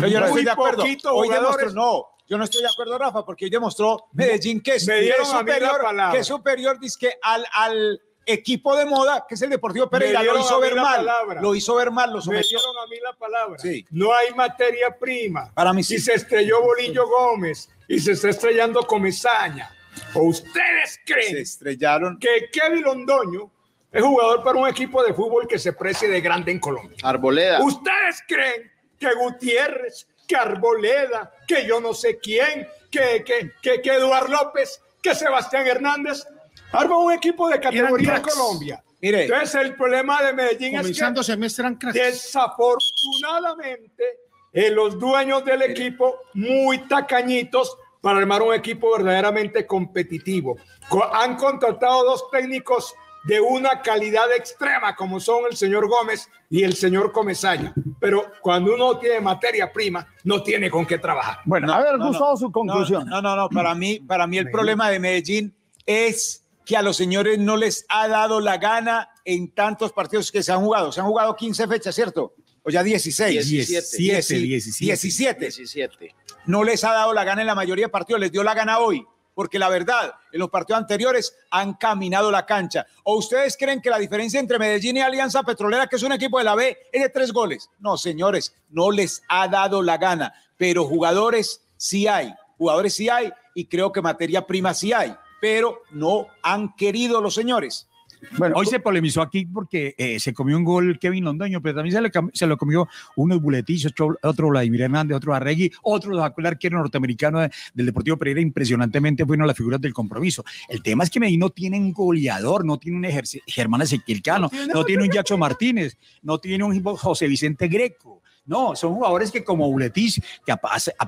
No, yo no estoy Muy de acuerdo. poquito Hoy demostró, no, yo no estoy de acuerdo, Rafa, porque hoy demostró Medellín que es, Me superior, que es superior dizque, al, al equipo de moda, que es el Deportivo Pereira. Me Lo hizo ver mal. palabra. Lo hizo ver mal, lo Me sometió. dieron a mí la palabra. Sí. No hay materia prima. Para mí sí. Y se estrelló Bolillo Gómez y se está estrellando Comesaña. ¿O ustedes creen Se estrellaron. que Kevin Londoño es jugador para un equipo de fútbol que se precie de grande en Colombia? Arboleda. ¿Ustedes creen que Gutiérrez, que Arboleda, que yo no sé quién, que, que, que, que Eduardo López, que Sebastián Hernández arma un equipo de categoría. Colombia? Mire. Entonces el problema de Medellín es que semestre desafortunadamente eh, los dueños del equipo muy tacañitos para armar un equipo verdaderamente competitivo. Co- han contratado dos técnicos de una calidad extrema como son el señor Gómez y el señor Comesaña. Pero cuando uno tiene materia prima, no tiene con qué trabajar. Bueno, a ver, no, Gustavo, no. su conclusión. No, no, no, para mí, para mí el problema de Medellín es que a los señores no les ha dado la gana en tantos partidos que se han jugado. Se han jugado 15 fechas, ¿cierto? O ya 16. 17. 17. 17. 17. No les ha dado la gana en la mayoría de partidos, les dio la gana hoy. Porque la verdad, en los partidos anteriores han caminado la cancha. ¿O ustedes creen que la diferencia entre Medellín y Alianza Petrolera, que es un equipo de la B, es de tres goles? No, señores, no les ha dado la gana. Pero jugadores sí hay, jugadores sí hay y creo que materia prima sí hay. Pero no han querido los señores. Bueno, Hoy se polemizó aquí porque eh, se comió un gol Kevin Londoño, pero también se, le, cam- se lo comió unos buletillos, otro, otro Vladimir Hernández, otro Arregui, otro lo sacó el arquero norteamericano de- del Deportivo Pereira, impresionantemente bueno las figuras del compromiso. El tema es que Medellín no tiene un goleador, no tiene un Germán Ezequiel Cano, no tiene un Jackson Martínez, no tiene un José Vicente Greco. No, son jugadores que como Buletis, que a,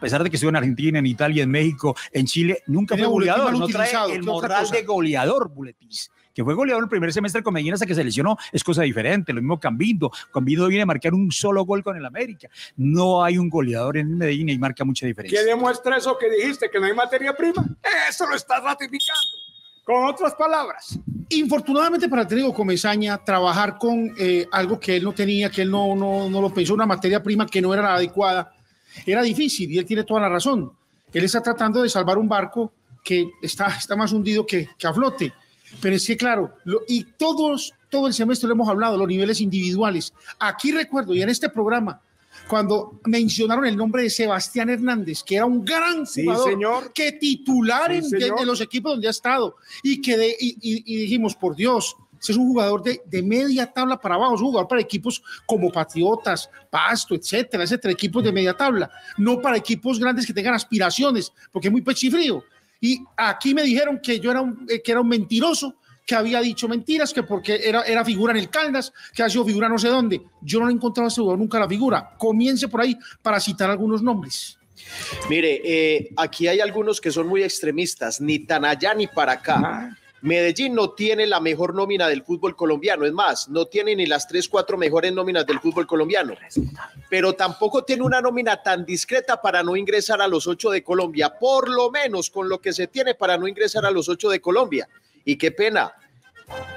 pesar de que estuvo en Argentina, en Italia, en México, en Chile, nunca fue goleador, no trae el ¿qué otra moral de goleador Buletis que fue goleador el primer semestre con Medellín hasta que se lesionó, es cosa diferente. Lo mismo Cambindo. Cambindo viene a marcar un solo gol con el América. No hay un goleador en Medellín y marca mucha diferencia. ¿Qué demuestra eso que dijiste, que no hay materia prima? Eso lo estás ratificando. Con otras palabras. Infortunadamente para el técnico Comesaña, trabajar con eh, algo que él no tenía, que él no, no, no lo pensó, una materia prima que no era la adecuada, era difícil y él tiene toda la razón. Él está tratando de salvar un barco que está, está más hundido que, que a flote. Pero es que, claro, lo- y todos, todo el semestre lo hemos hablado, los niveles individuales. Aquí recuerdo, y en este programa, cuando mencionaron el nombre de Sebastián Hernández, que era un gran Sí, jugador, señor. que titular Sí, en, de- los equipos donde ha estado, y que de, y, y- y dijimos, por Dios, ese es un jugador de, de media tabla para abajo, es un jugador para equipos como Patriotas, Pasto, etcétera, etcétera, equipos de media tabla, no para equipos grandes que tengan aspiraciones, porque es muy pechifrío. Y aquí me dijeron que yo era un, eh, que era un mentiroso, que había dicho mentiras, que porque era, era figura en el Caldas, que ha sido figura no sé dónde. Yo no he encontrado a ese jugador nunca la figura. Comience por ahí para citar algunos nombres. Mire, eh, aquí hay algunos que son muy extremistas, ni tan allá ni para acá. Medellín no tiene la mejor nómina del fútbol colombiano, es más, no tiene ni las tres, cuatro mejores nóminas del fútbol colombiano, pero tampoco tiene una nómina tan discreta para no ingresar a los ocho de Colombia, por lo menos con lo que se tiene para no ingresar a los ocho de Colombia. Y qué pena,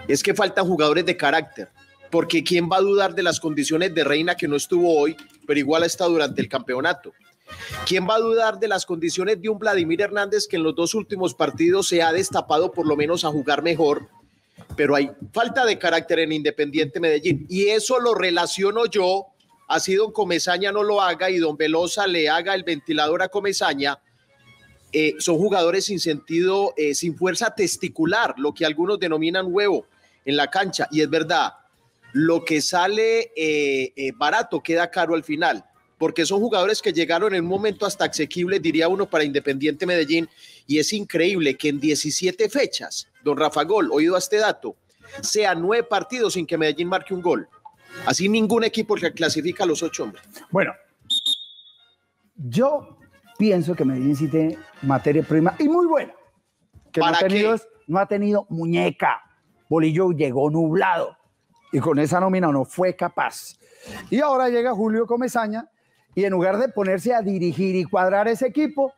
es que faltan jugadores de carácter, porque ¿quién va a dudar de las condiciones de Reina que no estuvo hoy, pero igual estado durante el campeonato? ¿Quién va a dudar de las condiciones de un Vladimir Hernández que en los dos últimos partidos se ha destapado por lo menos a jugar mejor? Pero hay falta de carácter en Independiente Medellín y eso lo relaciono yo, así don Comesaña no lo haga y don Velosa le haga el ventilador a Comesaña. eh, son jugadores sin sentido, eh, sin fuerza testicular, lo que algunos denominan huevo en la cancha. Y es verdad, lo que sale eh, eh, barato queda caro al final, porque son jugadores que llegaron en un momento hasta asequible, diría uno, para Independiente Medellín. Y es increíble que en 17 fechas, don Rafa Gol, oído a este dato, sean nueve partidos sin que Medellín marque un gol. Así ningún equipo que clasifica a los ocho hombres. Bueno, yo pienso que Medellín sí tiene materia prima y muy buena. Que no ha, tenido, no ha tenido muñeca. Bolillo llegó nublado y con esa nómina no fue capaz. Y ahora llega Julio Comesaña y en lugar de ponerse a dirigir y cuadrar ese equipo,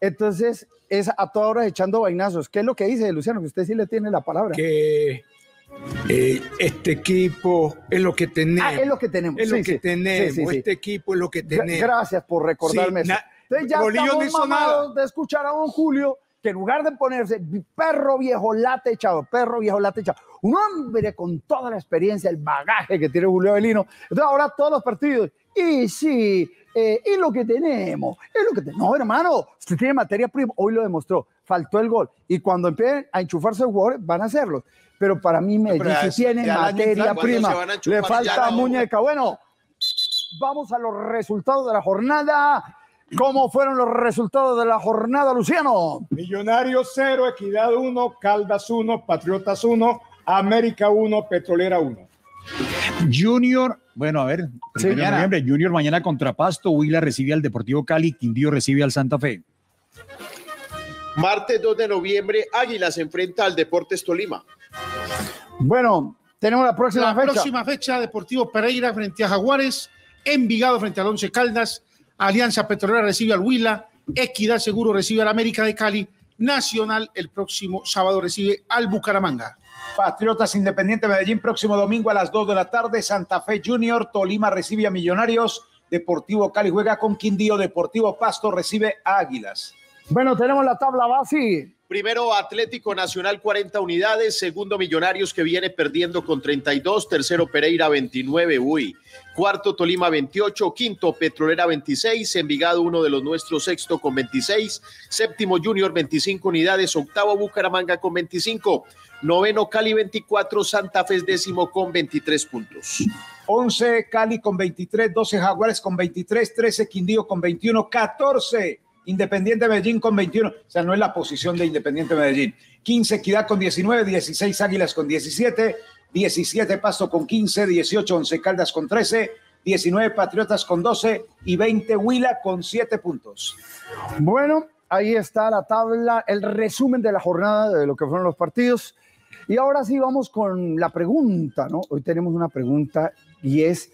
entonces es a todas horas echando vainazos. ¿Qué es lo que dice Luciano? Que usted sí le tiene la palabra. Que eh, este equipo es lo que tenemos. Ah, es lo que tenemos. Es lo que tenemos. este equipo es lo que tenemos. Gracias por recordarme eso. Entonces ya estamos mamados de escuchar a don Julio que en lugar de ponerse perro viejo late echado, perro viejo late echado, un hombre con toda la experiencia, el bagaje que tiene Julio Avelino, entonces ahora todos los partidos, y sí, eh, es lo que tenemos, es lo que tenemos. No, hermano, usted tiene materia prima, hoy lo demostró, faltó el gol, y cuando empiecen a enchufarse jugadores, van a hacerlo. Pero para mí Medellín si tiene materia prima, le falta muñeca. Bueno, vamos a los resultados de la jornada. ¿Cómo fueron los resultados de la jornada, Luciano? Millonarios 0, Equidad 1, Caldas 1, Patriotas 1, América 1, Petrolera 1. Junior, bueno, a ver, mañana. Junior mañana contra Pasto, Huila recibe al Deportivo Cali, Quindío recibe al Santa Fe. Martes 2 de noviembre, Águilas enfrenta al Deportes Tolima. Bueno, tenemos la próxima la fecha. próxima fecha, Deportivo Pereira frente a Jaguares, Envigado frente al Once Caldas, Alianza Petrolera recibe al Huila, Equidad Seguro recibe al América de Cali, Nacional el próximo sábado recibe al Bucaramanga. Patriotas Independiente Medellín, próximo domingo a las 2 de la tarde. Santa Fe Junior, Tolima recibe a Millonarios. Deportivo Cali juega con Quindío. Deportivo Pasto recibe a Águilas. Bueno, tenemos la tabla base. Primero Atlético Nacional 40 unidades, segundo Millonarios que viene perdiendo con 32, tercero Pereira 29, uy, cuarto Tolima 28, quinto Petrolera 26, Envigado uno de los nuestros, sexto con 26, séptimo Junior 25 unidades, octavo Bucaramanga con 25, noveno Cali 24, Santa Fe décimo con 23 puntos. 11 Cali con 23, 12 Jaguares con 23, 13 Quindío con 21, 14 Independiente Medellín con 21, o sea, no es la posición de Independiente Medellín. 15 Equidad con 19, 16 Águilas con 17, 17 Pasto con 15, 18 Once Caldas con 13, 19 Patriotas con 12 y 20 Huila con 7 puntos. Bueno, ahí está la tabla, el resumen de la jornada de lo que fueron los partidos. Y ahora sí vamos con la pregunta, ¿no? Hoy tenemos una pregunta y es,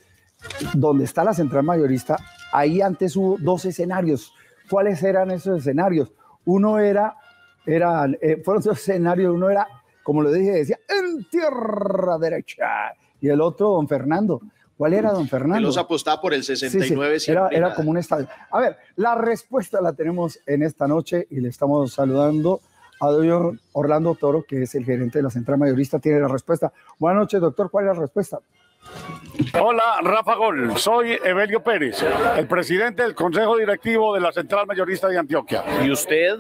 ¿dónde está la central mayorista? Ahí antes hubo dos escenarios ¿Cuáles eran esos escenarios? Uno era, era eh, fueron esos escenarios, uno era, como lo dije, decía, en tierra derecha, y el otro, don Fernando. ¿Cuál era, don Fernando? Él los apostaba por el 69. Sí, Era, era como un estadio. A ver, la respuesta la tenemos en esta noche y le estamos saludando a don Orlando Toro, que es el gerente de la central mayorista, tiene la respuesta. Buenas noches, doctor. ¿Cuál es la respuesta? Hola, Rafa Gol. Soy Evelio Pérez, el presidente del Consejo Directivo de la Central Mayorista de Antioquia. ¿Y usted?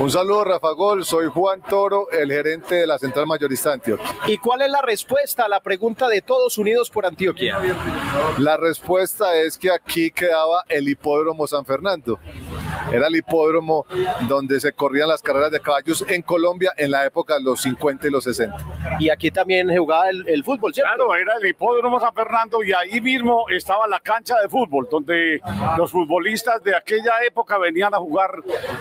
Un saludo, Rafa Gol. Soy Juan Toro, el gerente de la Central Mayorista de Antioquia. ¿Y cuál es la respuesta a la pregunta de Todos Unidos por Antioquia? La respuesta es que aquí quedaba el hipódromo San Fernando. Era el hipódromo donde se corrían las carreras de caballos en Colombia en la época de los 50 y los 60. Y aquí también jugaba el, fútbol, ¿cierto? Claro, era el hipódromo San Fernando y ahí mismo estaba la cancha de fútbol, donde los futbolistas de aquella época venían a jugar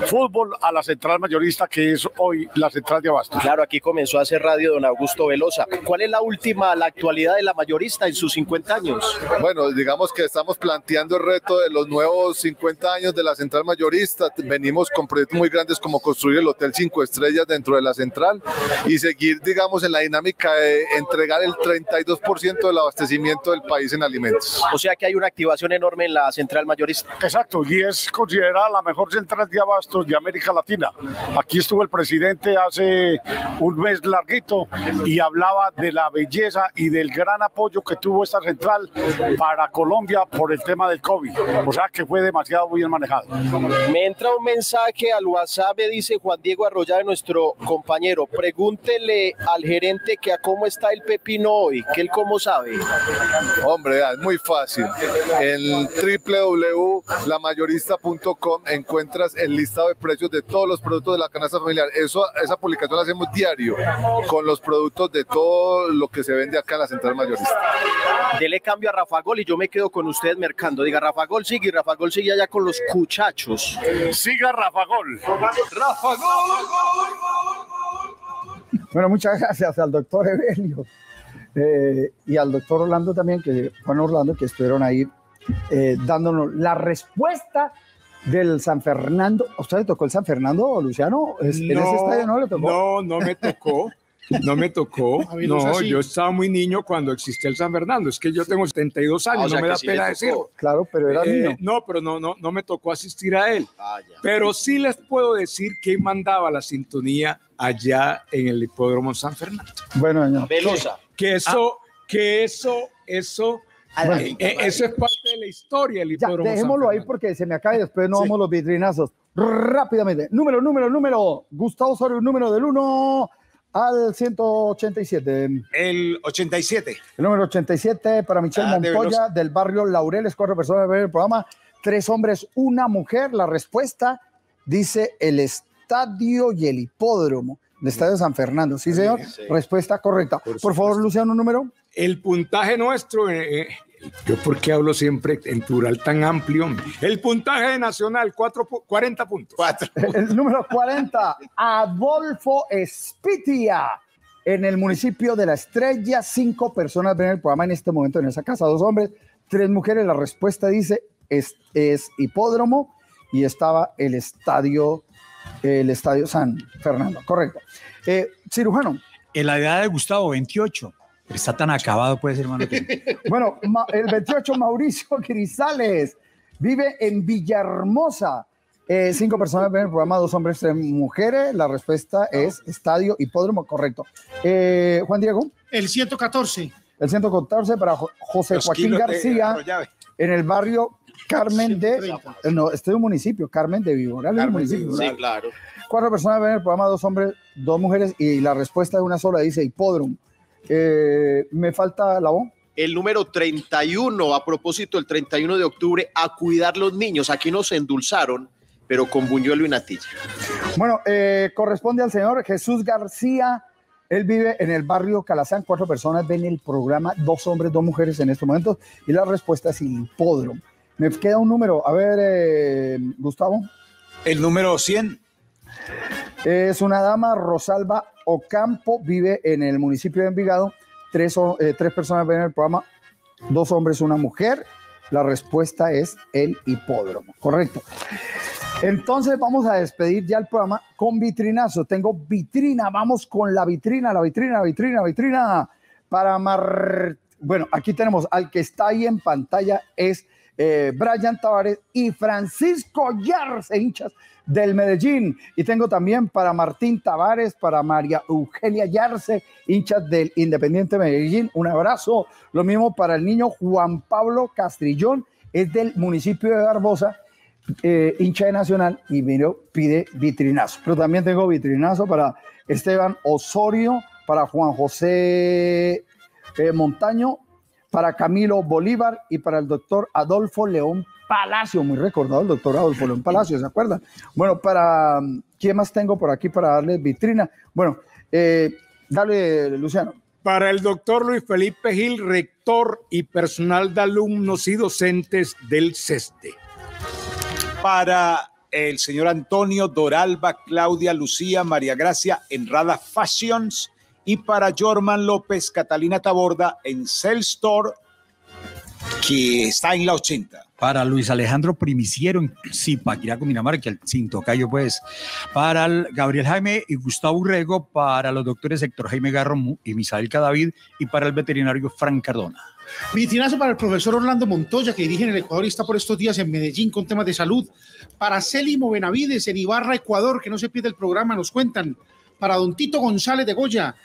fútbol a la central mayorista que es hoy la central de Abasto. Claro, aquí comenzó a hacer radio don Augusto Velosa. ¿Cuál es la última, la actualidad de la mayorista en sus 50 años? Bueno, digamos que estamos planteando el reto de los nuevos 50 años de la central mayorista Venimos con proyectos muy grandes como construir el Hotel Cinco Estrellas dentro de la central y seguir, digamos, en la dinámica de entregar el 32% del abastecimiento del país en alimentos. O sea que hay una activación enorme en la central mayorista. Exacto, y es considerada la mejor central de abastos de América Latina. Aquí estuvo el presidente hace un mes larguito y hablaba de la belleza y del gran apoyo que tuvo esta central para Colombia por el tema del COVID. O sea que fue demasiado bien manejado. Me entra un mensaje al WhatsApp, me dice Juan Diego Arroyave, nuestro compañero. Pregúntele al gerente que a cómo está el pepino hoy, que él cómo sabe. Hombre, es muy fácil. En www.lamayorista.com encuentras el listado de precios de todos los productos de la canasta familiar. Eso, esa publicación la hacemos diario con los productos de todo lo que se vende acá en la central mayorista. Dele cambio a Rafa Gol y yo me quedo con ustedes mercando. Diga, Rafa Gol sigue y Rafa Gol sigue allá con los cuchachos. Siga Rafa Gol. Rafa Gol. Bueno, muchas gracias al doctor Evelio eh, y al doctor Orlando también, que Juan Orlando, que estuvieron ahí eh, dándonos la respuesta del San Fernando. ¿A usted le tocó el San Fernando, Luciano? ¿En ese estadio no le tocó? No, no me tocó. No me tocó. No, yo estaba muy niño cuando existía el San Fernando. Es que yo tengo 72 Ah, años, no me da pena decirlo. Claro, pero era Eh, niño. No, pero no, no, no me tocó asistir a él. Ah, Pero sí les puedo decir que mandaba la sintonía allá en el hipódromo San Fernando. Bueno, señor. Velosa. Que eso, que eso, eso, Bueno. eh, eh, eso es parte de la historia del Ya, hipódromo San dejémoslo ahí porque se me acaba y después no vamos los vitrinazos. Rápidamente. Número, número, número. Gustavo Osorio, número del 1 al 187. El 87. El número 87 para Michelle Ah, Montoya del barrio Laureles. Cuatro personas ven el programa. Tres hombres, una mujer. La respuesta dice el estadio y el hipódromo. El estadio San Fernando. ¿Sí, señor? Sí. Respuesta correcta. Por, favor, Luciano, un número. El puntaje nuestro, eh, eh, yo porque hablo siempre en plural tan amplio, el puntaje nacional, cuatro, pu- 40 puntos. El número 40, Adolfo Espitia, en el municipio de La Estrella. Cinco personas ven el programa en este momento en esa casa, dos hombres, tres mujeres. La respuesta dice es, es hipódromo y estaba el estadio, el estadio San Fernando. Correcto. Eh, cirujano. En la edad de Gustavo, 28. Está tan acabado, puede ser, hermano. que- Bueno, el 28, Mauricio Grisales, vive en Villahermosa. Eh, cinco personas ven el programa, dos hombres, tres mujeres. La respuesta es estadio, hipódromo, correcto. Eh, Juan Diego. El 114. El 114 para Jo- José Los Joaquín de García en el barrio Carmen de. No, este es un municipio, Carmen de Viboral, es un municipio. Sí, claro. Cuatro personas ven el programa, dos hombres, dos mujeres, y la respuesta es una sola, dice hipódromo. Eh, me falta la voz. El número 31, a propósito, el 31 de octubre, a cuidar los niños. Aquí nos endulzaron, pero con buñuelo y natilla. Bueno, eh, corresponde al señor Jesús García. Él vive en el barrio Calazán. Cuatro personas ven el programa, dos hombres, dos mujeres en estos momentos. Y la respuesta es hipódromo. Me queda un número. A ver, eh, Gustavo. El número 100. Es una dama, Rosalba Ocampo, vive en el municipio de Envigado. Tres, eh, tres personas ven el programa, dos hombres, una mujer. La respuesta es el hipódromo. Correcto. Entonces vamos a despedir ya el programa con vitrinazo. Tengo vitrina, vamos con la vitrina, la vitrina, la vitrina, la vitrina. Para Mar... Bueno, aquí tenemos al que está ahí en pantalla es eh, Brian Tavares y Francisco Yarse, hinchas del Medellín. Y tengo también para Martín Tavares, para María Eugenia Yarse, hinchas del Independiente Medellín. Un abrazo. Lo mismo para el niño Juan Pablo Castrillón, es del municipio de Barbosa eh, hincha de Nacional y vino, pide vitrinazo. Pero también tengo vitrinazo para Esteban Osorio, para Juan José eh, Montaño, para Camilo Bolívar y para el doctor Adolfo León Palacio, muy recordado el doctor Adolfo León Palacio, ¿se acuerdan? Bueno, para, mm, ¿quién más tengo por aquí para darles vitrina? Bueno, eh, dale, Luciano. Para el doctor Luis Felipe Gil, rector y personal de alumnos y docentes del CESTE. Para el señor Antonio Doralba, Claudia Lucía, María Gracia, Enrada Fashions. Y para Jorman López, Catalina Taborda, en Cell Store, que está en la 80. Para Luis Alejandro Primiciero en Zipaquirá, Cundinamarca, el Cintocayo, pues. Para el Gabriel Jaime y Gustavo Urrego, para los doctores Héctor Jaime Garro y Misael Cadavid, y para el veterinario Frank Cardona. Vitrinazo para el profesor Orlando Montoya, que dirige en el Ecuador y está por estos días en Medellín con temas de salud. Para Célimo Benavides en Ibarra, Ecuador, que no se pierde el programa, nos cuentan. Para Don Tito González de Goya.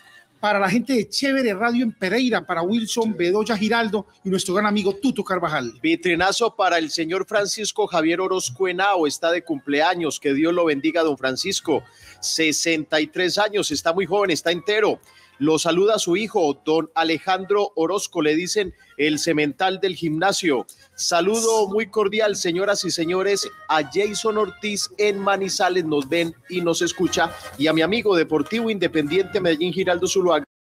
Para la gente de Chévere Radio en Pereira, para Wilson Bedoya Giraldo y nuestro gran amigo Tuto Carvajal. Vitrinazo para el señor Francisco Javier Orozco Henao, está de cumpleaños, que Dios lo bendiga, don Francisco. 63 años, está muy joven, está entero. Lo saluda su hijo, don Alejandro Orozco, le dicen el cemental del gimnasio. Saludo muy cordial, señoras y señores, a Jason Ortiz en Manizales, nos ven y nos escucha, y a mi amigo deportivo independiente Medellín Giraldo Zuluaga